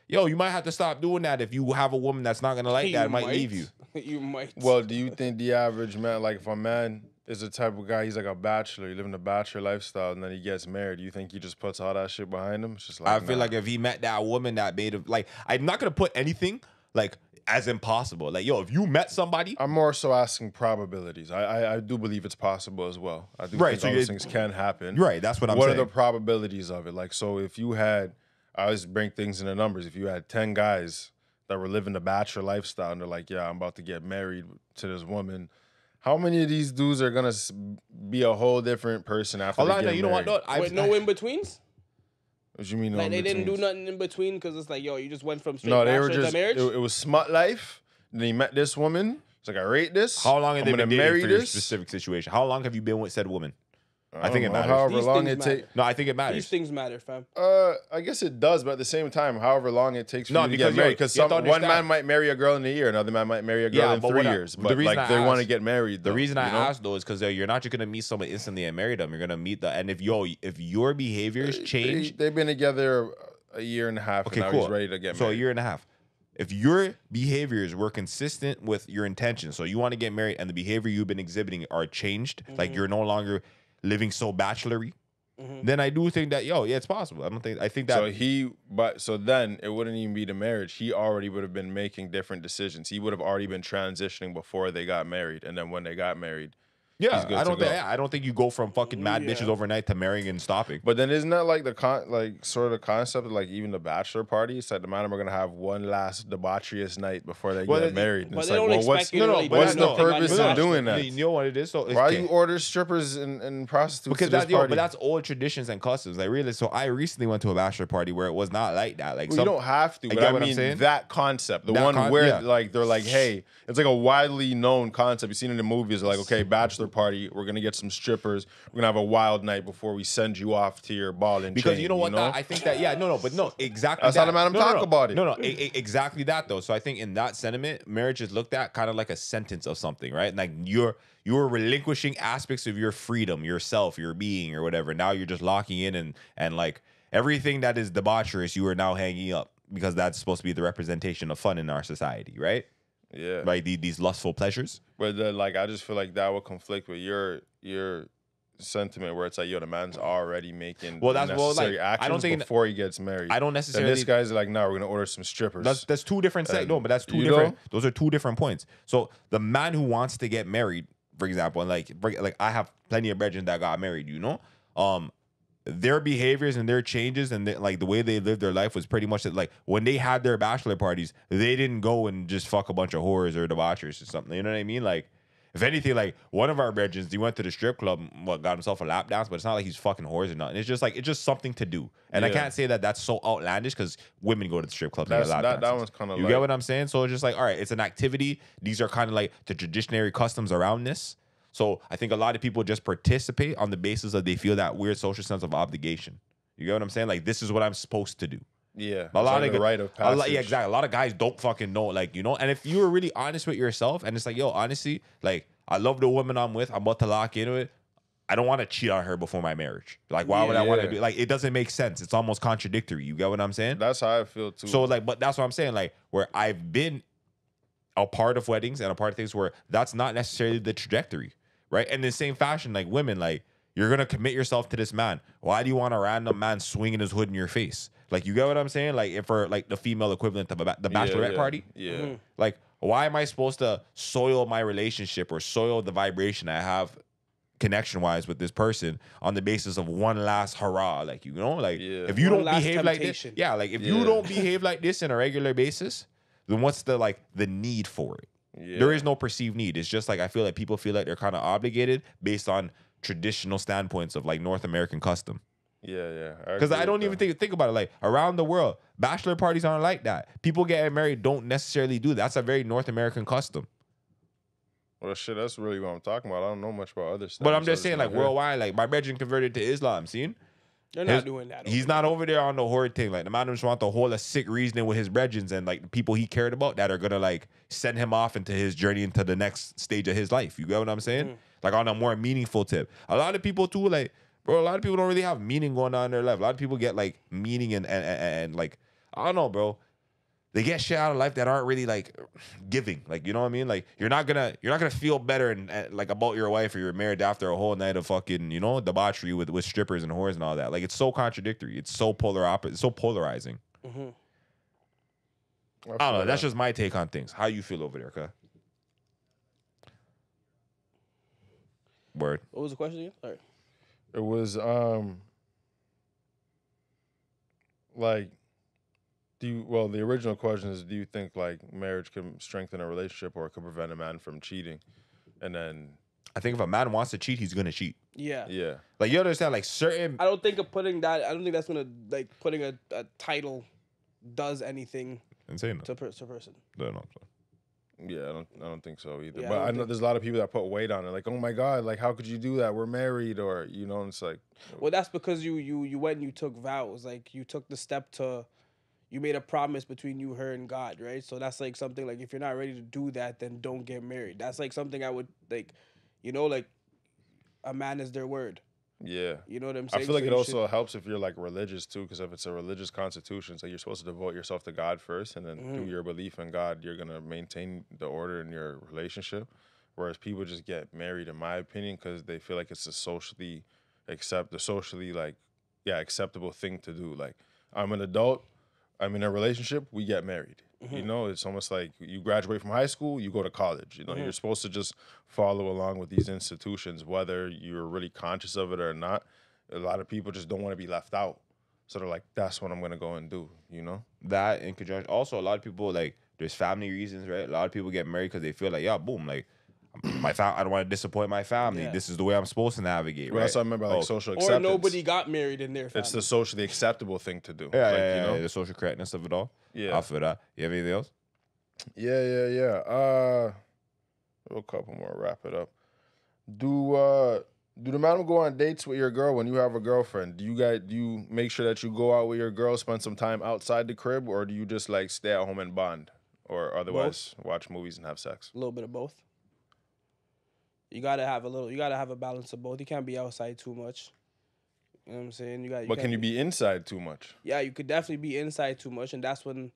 Yo, you might have to stop doing that if you have a woman that's not gonna like that. It might leave you. You might. Well, do you think the average man, like if a man is the type of guy, he's like a bachelor, he living a bachelor lifestyle, and then he gets married, you think he just puts all that shit behind him? It's just like I feel nah. like if he met that woman that made him like, I'm not gonna put anything like as impossible. Like, yo, if you met somebody, I'm more so asking probabilities. I, I I do believe it's possible as well. I do Right, think so all those things can happen. right? That's what I'm what saying. are the probabilities of it? Like, so if you had, I always bring things into numbers. If you had ten guys that were living the bachelor lifestyle, and they're like, "Yeah, I'm about to get married to this woman," how many of these dudes are gonna s- be a whole different person after? a they lot get of you know what? married? No, I've, With no in betweens? What do you mean? no Like they didn't do in-betweens? nothing in between because it's like, yo, you just went from straight No, they were just. to It, marriage. it was smut life. Then he met this woman. It's like I rate this. How long have I'm they gonna been marry dating for your this. specific situation? How long have you been with said woman? I, think it matters. However These long it takes. No, I think it matters. These things matter, fam. Uh, I guess it does, but at the same time, however long it takes for No, you to because, get yo, married, because you have one man might marry a girl in a year, another man might marry a girl Yeah, in three I- years, the but reason like I they want to get married. The reason I you know? asked though is because you're not just gonna meet someone instantly and marry them. You're gonna meet the and if yo if your behaviors change, they, have been together a year and a half, okay, and now cool. he's ready to get so married. a year and a half. If your behaviors were consistent with your intentions, so you want to get married and the behavior you've been exhibiting are changed, like you're no longer living so bachelory, mm-hmm. then I do think that yo, yeah, it's possible. I don't think I think that so he, but so then it wouldn't even be the marriage. He already would have been making different decisions. He would have already been transitioning before they got married, and then when they got married. Yeah, he's good I don't think yeah, I don't think you go from fucking mad Yeah. bitches overnight to marrying and stopping. But then isn't that like the con like sort of the concept of like even the bachelor party? It's like the man and we're gonna have one last debaucheous night before they Well, get it- married. But it's they like, don't well, what's expect you to no, no, really what's the purpose of doing that? You know what it is? So it's- why okay. you order strippers and, and prostitutes because to this that, yo, but that's old traditions and customs. Like really, so I recently went to a bachelor party where it was not like that. Like Well, some, you don't have to, I but get I what I'm mean that concept, the That one con- where yeah. like they're like, hey, it's like a widely known concept. You've seen it in movies, like, okay, bachelor party, we're gonna get some strippers, we're gonna have a wild night before we send you off to your ball and because chain, you know what? that- I think that yeah, no, no, but no, exactly. That's how that. the man no, no, talk no. about it. No, no, e- exactly that though. So I think in that sentiment, marriage is looked at kind of like a sentence of something, right? Like you're you're relinquishing aspects of your freedom, yourself, your being, or whatever. Now you're just locking in and and like everything that is debaucherous, you are now hanging up because that's supposed to be the representation of fun in our society, right? Yeah, Right? The, these lustful pleasures. But then, like, I just feel like that would conflict with your your sentiment, where it's like, yo, the man's already making Well, that's- well, like, I don't actions think- before he gets married. I don't And necessarily. this guy's like, no, we're gonna order some strippers. That's that's two different se- no, but that's two different. know? Those are two different points. So the man who wants to get married, for example, and like like I have plenty of brethren that got married, you know, um, their behaviors and their changes and like the way they lived their life was pretty much that like when they had their bachelor parties, they didn't go and just fuck a bunch of whores or debauchers or something. You know what I mean? Like, if anything, like one of our brethren, he went to the strip club, and, what got himself a lap dance, but it's not like he's fucking whores or nothing. It's just like it's just something to do, and I can't say that that's so outlandish because women go to the strip clubs. and That's- that- that one's kinda You like- get what I'm saying? So it's just like, all right, it's an activity. These are kind of like the traditionary customs around this. So I think a lot of people just participate on the basis of they feel that weird social sense of obligation. You get what I'm saying? Like this is what I'm supposed to do. Yeah, A lot of like a gu- rite of a lot- yeah, exactly. A lot of guys don't fucking know, like you know. And if you were really honest with yourself, and it's like, yo, honestly, like I love the woman I'm with. I'm about to lock into it. I don't want to cheat on her before my marriage. Like, why would I want to Yeah. do? Like, it doesn't make sense. It's almost contradictory. You get what I'm saying? That's how I feel too. So like, but that's what I'm saying. Like, where I've been a part of weddings and a part of things where that's not necessarily the trajectory, right? And in the same fashion, like women, like you're gonna commit yourself to this man. Why do you want a random man swinging his hood in your face? Like, you get what I'm saying? Like, if for like the female equivalent of a ba- the bachelorette yeah, party, Yeah, mm-hmm. like, why am I supposed to soil my relationship or soil the vibration I have connection wise with this person on the basis of one last hurrah? Like, you know, like Yeah. if you One don't last behave like this, yeah, like if you don't behave like this in a regular basis, then what's the like the need for it? Yeah. There is no perceived need. It's just like I feel like people feel like they're kind of obligated based on traditional standpoints of like North American custom. Yeah, yeah. Because I don't even think think about it. Like around the world, bachelor parties aren't like that. People getting married don't necessarily do that. That's a very North American custom. Well, shit, that's really what I'm talking about. I don't know much about other stuff. But I'm just saying, like worldwide, like my brethren converted to Islam. Seen? They're His- not doing that. He's over not over there on the horde thing. Like the man just want the whole of sick reasoning with his regents and like the people he cared about that are gonna like send him off into his journey into the next stage of his life. You get what I'm saying? Mm. Like on a more meaningful tip. A lot of people too, like bro. A lot of people don't really have meaning going on in their life. A lot of people get like meaning and and, and, and like I don't know, bro. They get shit out of life that aren't really like giving. Like you know what I mean? Like you're not gonna you're not gonna feel better and, and like about your wife or your marriage after a whole night of fucking you know debauchery with with strippers and whores and all that. Like it's so contradictory. It's so polar opposite. It's so polarizing. Mhm. I don't know. That's just my take on things. How you feel over there, okay? Word. What was the question again? Sorry. It was um like do you well the original question is do you think like marriage can strengthen a relationship or it could prevent a man from cheating? And then I think if a man wants to cheat, he's gonna cheat. Yeah. yeah. Like you understand, like certain I don't think of putting that. I don't think that's gonna like putting a, a title does anything insane. to per, to person. No, no, Yeah, I don't I don't think so either. Yeah, but don't I know there's a lot of people that put weight on it, like, oh my God, like how could you do that? We're married or you know, and it's like Well, that's because you you you went and you took vows. Like you took the step to, you made a promise between you, her, and God, right? So that's like something like if you're not ready to do that, then don't get married. That's like something I would like, you know, like a man is their word. yeah. You know what I'm saying? I feel like So it also should- helps if you're like religious too, because if it's a religious constitution, so you're supposed to devote yourself to God first, and then through Mm-hmm. your belief in God, you're gonna maintain the order in your relationship. Whereas people just get married, in my opinion, because they feel like it's a socially accept, the socially like, yeah, acceptable thing to do. Like, I'm an adult, I'm in a relationship, we get married. Mm-hmm. You know, it's almost like you graduate from high school, you go to college. You know, Mm-hmm. you're supposed to just follow along with these institutions, whether you're really conscious of it or not. A lot of people just don't want to be left out. So they're like, that's what I'm gonna go and do, you know? that in conjunction. Also, a lot of people like there's family reasons, right? A lot of people get married because they feel like, yeah, boom, like my fam- I don't want to disappoint my family. Yeah. This is the way I'm supposed to navigate, Well, right? That's what I remember, like Oh, social or acceptance. nobody got married in their family. It's the socially acceptable thing to do. Yeah, like, yeah, you know? yeah, the social correctness of it all. Yeah. I feel that. You have anything else? Yeah, yeah, yeah. Uh, a couple more. Wrap it up. Do uh, do the man go on dates with your girl when you have a girlfriend? Do you guys do you make sure that you go out with your girl, spend some time outside the crib, or do you just like stay at home and bond, or otherwise watch movies and have sex? a little bit of both. You gotta have a little. You gotta have a balance of both. You can't be outside too much. You know what I'm saying? You got. But can you be inside too much? Yeah, you could definitely be inside too much, and that's when,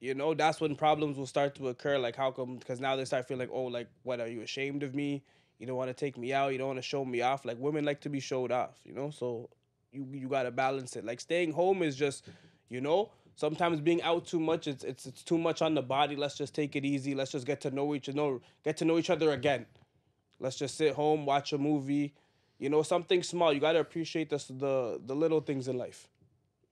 you know, that's when problems will start to occur. Like, how come? Because now they start feeling like, oh, like, what are you ashamed of me? You don't want to take me out. You don't want to show me off. Like, women like to be showed off. You know, so you you gotta balance it. Like, staying home is just, you know. Sometimes being out too much, it's, it's it's too much on the body. Let's just take it easy. Let's just get to know each know get to know each other again. Let's just sit home, watch a movie, You know, something small. You gotta appreciate the the the little things in life.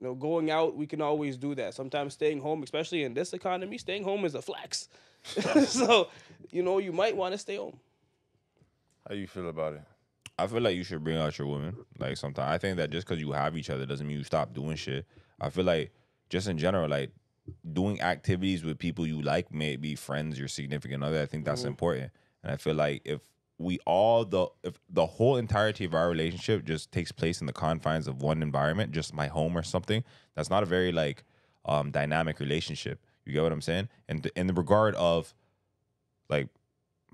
You know, going out, we can always do that. Sometimes staying home, especially in this economy, staying home is a flex. so, you know, you might want to stay home. How you feel about it? I feel like you should bring out your woman. Like sometimes I think that just because you have each other doesn't mean you stop doing shit. I feel like just in general, like doing activities with people you like, maybe friends, your significant other. I think that's mm-hmm. important. And I feel like if we all the if the whole entirety of our relationship just takes place in the confines of one environment, just my home or something, that's not a very like um dynamic relationship. You get what I'm saying? And in the regard of like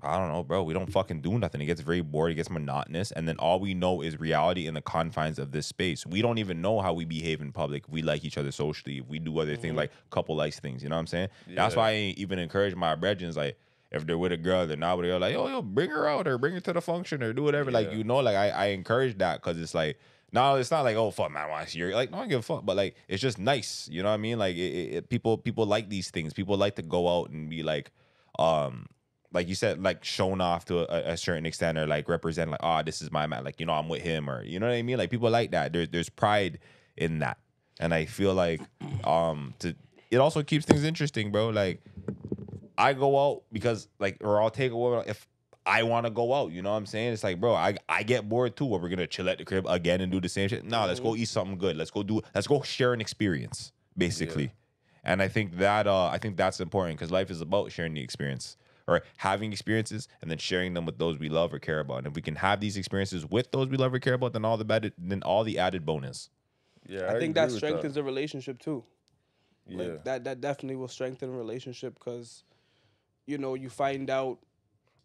I don't know, bro. We don't fucking do nothing. It gets very bored. It gets monotonous, and then all we know is reality in the confines of this space. We don't even know how we behave in public. We like each other socially. We do other things like couple likes things. You know what I'm saying? That's why I ain't even encourage my brethren like. If they're with a girl, they're not with a girl. Like, oh, yo, bring her out or bring her to the function or do whatever. Like, you know, like I, I encourage that because it's like, no, it's not like, oh fuck, man, I want to see you. Like, no, I don't give a fuck. But like, it's just nice. You know what I mean? Like, it, it, it- people, people like these things. People like to go out and be like, um, like you said, like shown off to a, a certain extent or like represent like, oh, this is my man. Like, you know, I'm with him or you know what I mean? Like people like that. There's there's pride in that. And I feel like um to it also keeps things interesting, bro. Like I go out because like or I'll take a woman if I want to go out, you know what I'm saying? It's like, bro, I, I get bored too. Or we're gonna chill at the crib again and do the same shit. No, let's go eat something good. Let's go do let's go share an experience, basically. And I think that uh I think that's important because life is about sharing the experience or having experiences and then sharing them with those we love or care about. And if we can have these experiences with those we love or care about, then all the bad then all the added bonus. Yeah, I, think that with strengthens the relationship too. Yeah, Like that that definitely will strengthen a relationship because, you know, you find out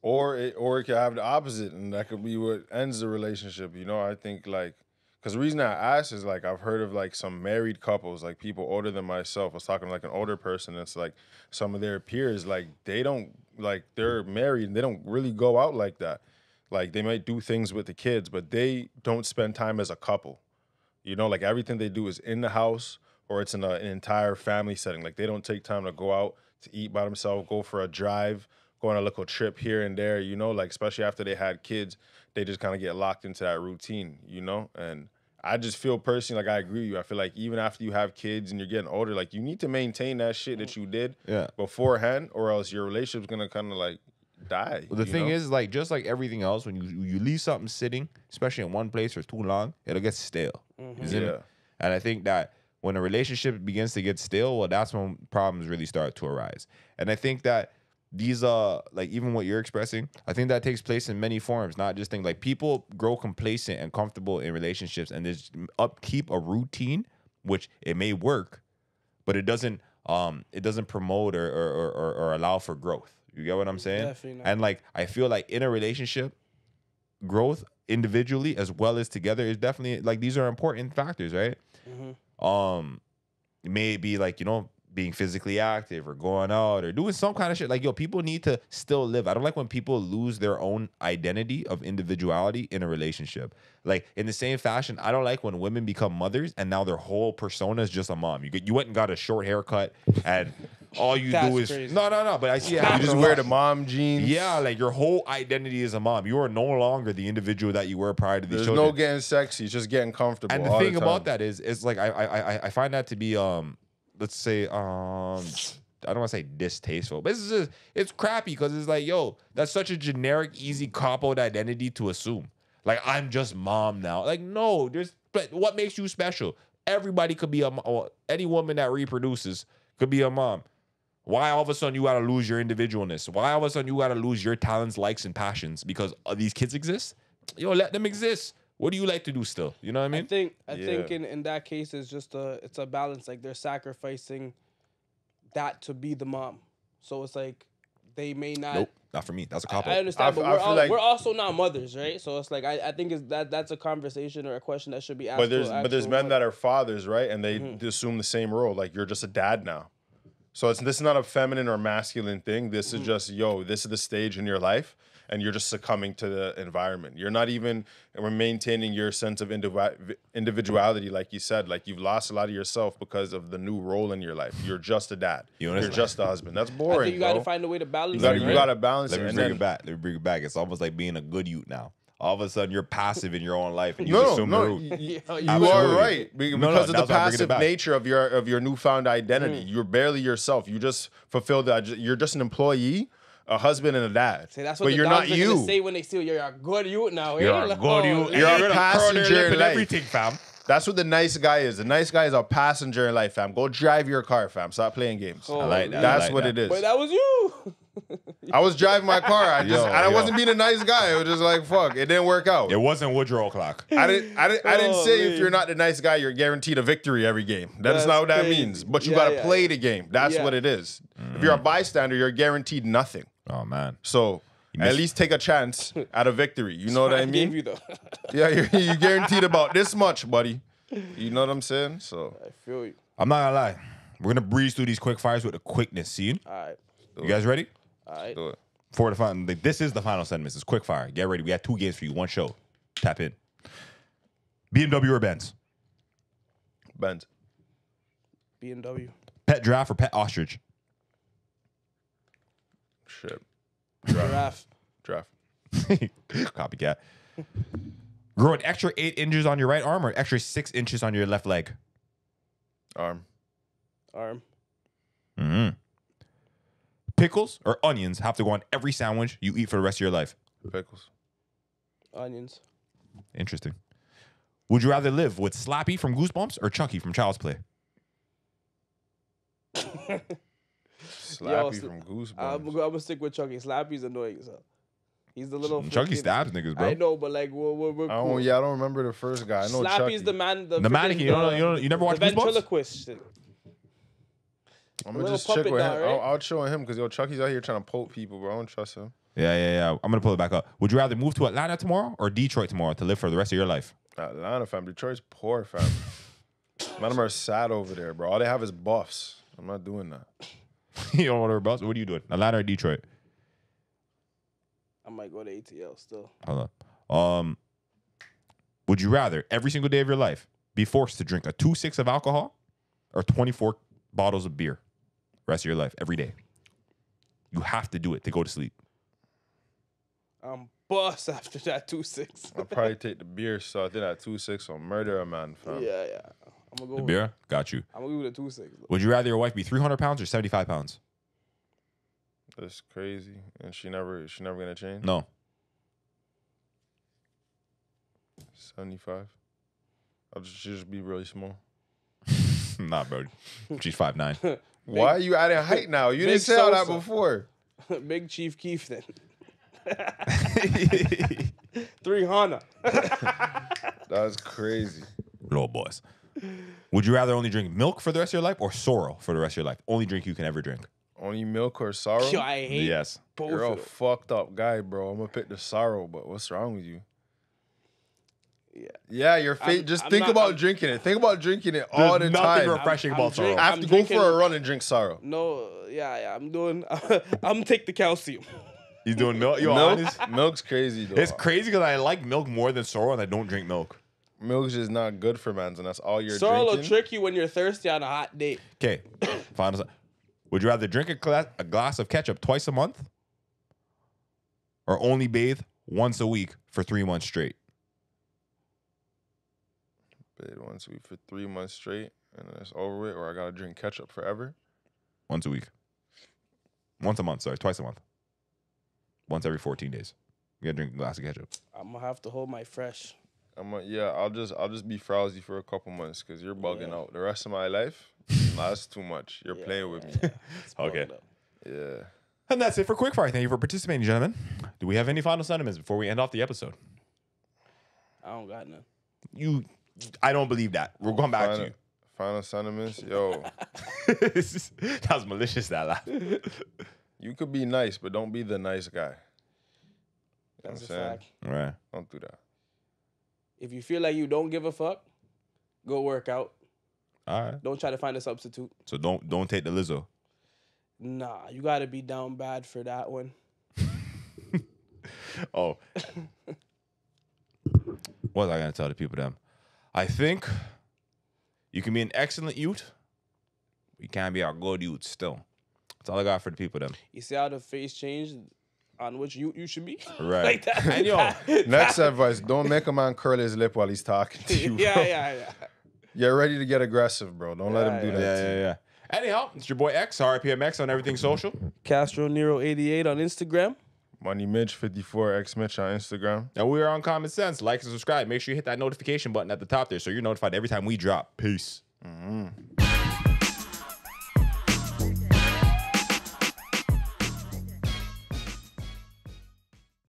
or it or it could have the opposite, and that could be what ends the relationship. You know, I think like because the reason I asked is like I've heard of like some married couples, like people older than myself. I was talking to like an older person. It's like some of their peers, like they don't like they're married and they don't really go out like that. Like they might do things with the kids, but they don't spend time as a couple. You know, like everything they do is in the house or it's in a, an entire family setting. Like they don't take time to go out to eat by themselves, go for a drive, go on a little trip here and there. You know, like especially after they had kids, they just kind of get locked into that routine. You know, and I just feel personally like I agree with you. I feel like even after you have kids and you're getting older, like you need to maintain that shit that you did Yeah. beforehand, or else your relationship's gonna kind of like die. Well, the thing know? is, like, just like everything else, when you you leave something sitting, especially in one place for too long, it'll get stale. Me? Mm-hmm. Yeah. And I think that when a relationship begins to get stale, well, that's when problems really start to arise. And I think that these uh like even what you're expressing, I think that takes place in many forms, not just things like people grow complacent and comfortable in relationships and just upkeep a routine, which it may work, but it doesn't um it doesn't promote or or, or, or- allow for growth. You get what I'm saying? Definitely. And like I feel like in a relationship, growth individually as well as together is definitely like these are important factors, right? Um, it may be like you know being physically active or going out or doing some kind of shit. Like yo, people need to still live. I don't like when people lose their own identity of individuality in a relationship. Like in the same fashion, I don't like when women become mothers and now their whole persona is just a mom. You get you went and got a short haircut and all you That's do is crazy. no no no. But I see it You happen just a wear lot. the mom jeans. Yeah, like your whole identity is a mom. You are no longer the individual that you were prior to these There's children. no getting sexy. It's just getting comfortable. and the all thing time. about that is, is like I, I I I find that to be um, let's say um, I don't want to say distasteful, but it's just it's crappy because it's like yo, that's such a generic, easy cop out identity to assume. Like I'm just mom now. Like no, there's but what makes you special? Everybody could be a mo- any woman that reproduces could be a mom. Why all of a sudden you gotta lose your individualness? Why all of a sudden you gotta lose your talents, likes, and passions because uh, these kids exist? Yo, let them exist. What do you like to do still? You know what I mean? I mean? think I think in, in that case it's just a it's a balance. Like they're sacrificing that to be the mom. So it's like they may not Nope, not for me. That's a cop I out. understand, I but f- I we're, all, like- we're also not mothers, right? So it's like I, I think is that that's a conversation or a question that should be asked. But there's but there's men mother. that are fathers, right? And they Mm-hmm. assume the same role. Like you're just a dad now. So it's this is not a feminine or masculine thing. This Mm-hmm. is just yo. This is the stage in your life, and you're just succumbing to the environment. You're not even we're maintaining your sense of indivi- individuality, like you said. Like you've lost a lot of yourself because of the new role in your life. You're just a dad. You You are just a husband. That's I boring. think you got to find a way to balance. You gotta, it, you right? gotta balance Let it. me bring then, it back. Let me bring it back. It's almost like being a good youth now. All of a sudden you're passive in your own life and you No, assume no, the y- root. y- you are right Be- No, no, because of the why I'm bringing it passive nature of your of your newfound identity. Mm. You're barely yourself. You just fulfill that. You're just an employee, a husband, and a dad. See, that's what but the you're dogs not are gonna you. say when they see you. You're a good youth now. You're a Like, good oh, you. like- You're a passenger in and life. everything, fam. That's what the nice guy is. The nice guy is a passenger in life, fam. Go drive your car, fam. Stop playing games. Oh, I like that. I That's like what that. it is. But that was you. I was driving my car. I just Yo, and I yo. wasn't being a nice guy. It was just like fuck. It didn't work out. It wasn't Woodrow o'clock. I didn't. I didn't. I didn't Oh, say if you're not the nice guy, you're guaranteed a victory every game. That is That's not what that crazy. means. But you Yeah, gotta yeah, play the game. That's Yeah. what it is. If you're a mm. bystander, you're guaranteed nothing. Oh man. So at least take a chance at a victory. You know what I mean? you. Yeah, you're, you guaranteed about this much, buddy. You know what I'm saying? So I feel you. I'm not gonna lie. We're gonna breeze through these quick fires with a quickness. See? All right. You guys ready? All right. do it. For the final, like, this is the final sentiments. It's quick fire. Get ready. We got two games for you. One show. Tap in. BMW or Benz? Benz. BMW. Pet giraffe or pet ostrich? Shit. Giraffe. Draft. Copycat. Grow an extra eight inches on your right arm or extra six inches on your left leg? Arm. Arm. Mm-hmm. Pickles or onions have to go on every sandwich you eat for the rest of your life. Pickles. Onions. Interesting. Would you rather live with Slappy from Goosebumps or Chucky from Child's Play? Slappy sl- from Goosebumps. I'm, I'm gonna stick with Chucky. Slappy's annoying. So he's the little. Chucky stabs niggas, bro. I know, but like we're we're, we're I cool. don't. Yeah, I don't remember the first guy. I know Slappy's Chucky. the man. The, The freaking, mannequin, you don't know- you don't- you never watched the Goosebumps? ventriloquist. shit. I'm gonna just check with him. doll, right? I'll, I'll show him because yo, Chucky's out here trying to poke people, bro. I don't trust him. Yeah, yeah, yeah. I'm gonna pull it back up. Would you rather move to Atlanta tomorrow or Detroit tomorrow to live for the rest of your life? Atlanta fam, Detroit's poor fam. Man, them are sad over there, bro. All they have is buffs. I'm not doing that. you don't want to rebel? What are you doing? Atlanta or Detroit? I might go to ATL still. Hold up. Um, would you rather every single day of your life be forced to drink a two six of alcohol or 24 bottles of beer rest of your life every day? You have to do it to go to sleep. I'm bust after that two six. I'll probably take the beer, so I think that two six will murder a man, fam. yeah, yeah. I'm gonna go. The with- beer, got you. I'm gonna go with the two six. Would you rather your wife be 300 pounds or 75 pounds? That's crazy, and she never, she never gonna change. No. Seventy five. I'll just, she'll just be really small. Nah, bro. She's 5'9. Why are you adding height now? You didn't say all that Sosa. before. Big Chief Keef then. Three Hana. That's crazy. Little boys. Would you rather only drink milk for the rest of your life or sorrel for the rest of your life? Only drink you can ever drink. Only milk or sorrow? Yo, I hate Yes. both You're a of them. fucked up guy, bro. I'm gonna pick the sorrow, but what's wrong with you? Yeah. Yeah, your face. I'm- Just I'm think not- about I'm- drinking it. Think about drinking it all the There's nothing time. refreshing I'm about sorrel. drink- I have I'm to go drinking- for a run and drink sorrow. No, yeah, yeah, I'm doing. I'm take the calcium. He's doing milk. Yo, Milk, honest, milk's crazy though. it's crazy because I like milk more than sorrel and I don't drink milk. Milk's just not good for mans, and that's all you're Sorrel will trick you when you're thirsty on a hot day. Okay. Final. Would you rather drink a, gla- a glass of ketchup twice a month or only bathe once a week for three months straight? Bid once a week for three months straight, and then it's over with, or I gotta drink ketchup forever. Once a week. Once a month, sorry. Twice a month. Once every 14 days. You gotta drink a glass of ketchup. I'm gonna have to hold my fresh. I'm a, yeah, I'll just I'll just be frowsy for a couple months because you're bugging Yeah. out. The rest of my life, nah, that's too much. You're Yeah, playing with yeah, me. Okay. up. Yeah. And that's it for Quickfire. Thank you for participating, gentlemen. Do we have any final sentiments before we end off the episode? I don't got none. You, I don't believe that. We're going back to you. final sentiments, yo. that was malicious, that laugh. You could be nice, but don't be the nice guy. You know what I'm That's a saying? fact. All right. Don't do that. If you feel like you don't give a fuck, go work out. All right. Don't try to find a substitute. So don't don't take the Lizzo. Nah, you gotta be down bad for that one. Oh. what was I gonna tell the people them? I think you can be an excellent youth. but You can't be a good youth still. That's all I got for the people them. You see how the face changed? on which you you should be. Right. like that. And yo, Next advice: Don't make a man curl his lip while he's talking to you. yeah, bro. yeah, yeah. Get ready to get aggressive, bro. Don't let him do Yeah, that. yeah, yeah, yeah. Anyhow, it's your boy X, RPMX on everything social. Castro Nero 88 on Instagram. Money Mitch 54 X Mitch on Instagram. And we are Uncommon Sense. Like and subscribe. Make sure you hit that notification button at the top there so you're notified every time we drop. Peace. Mm-hmm.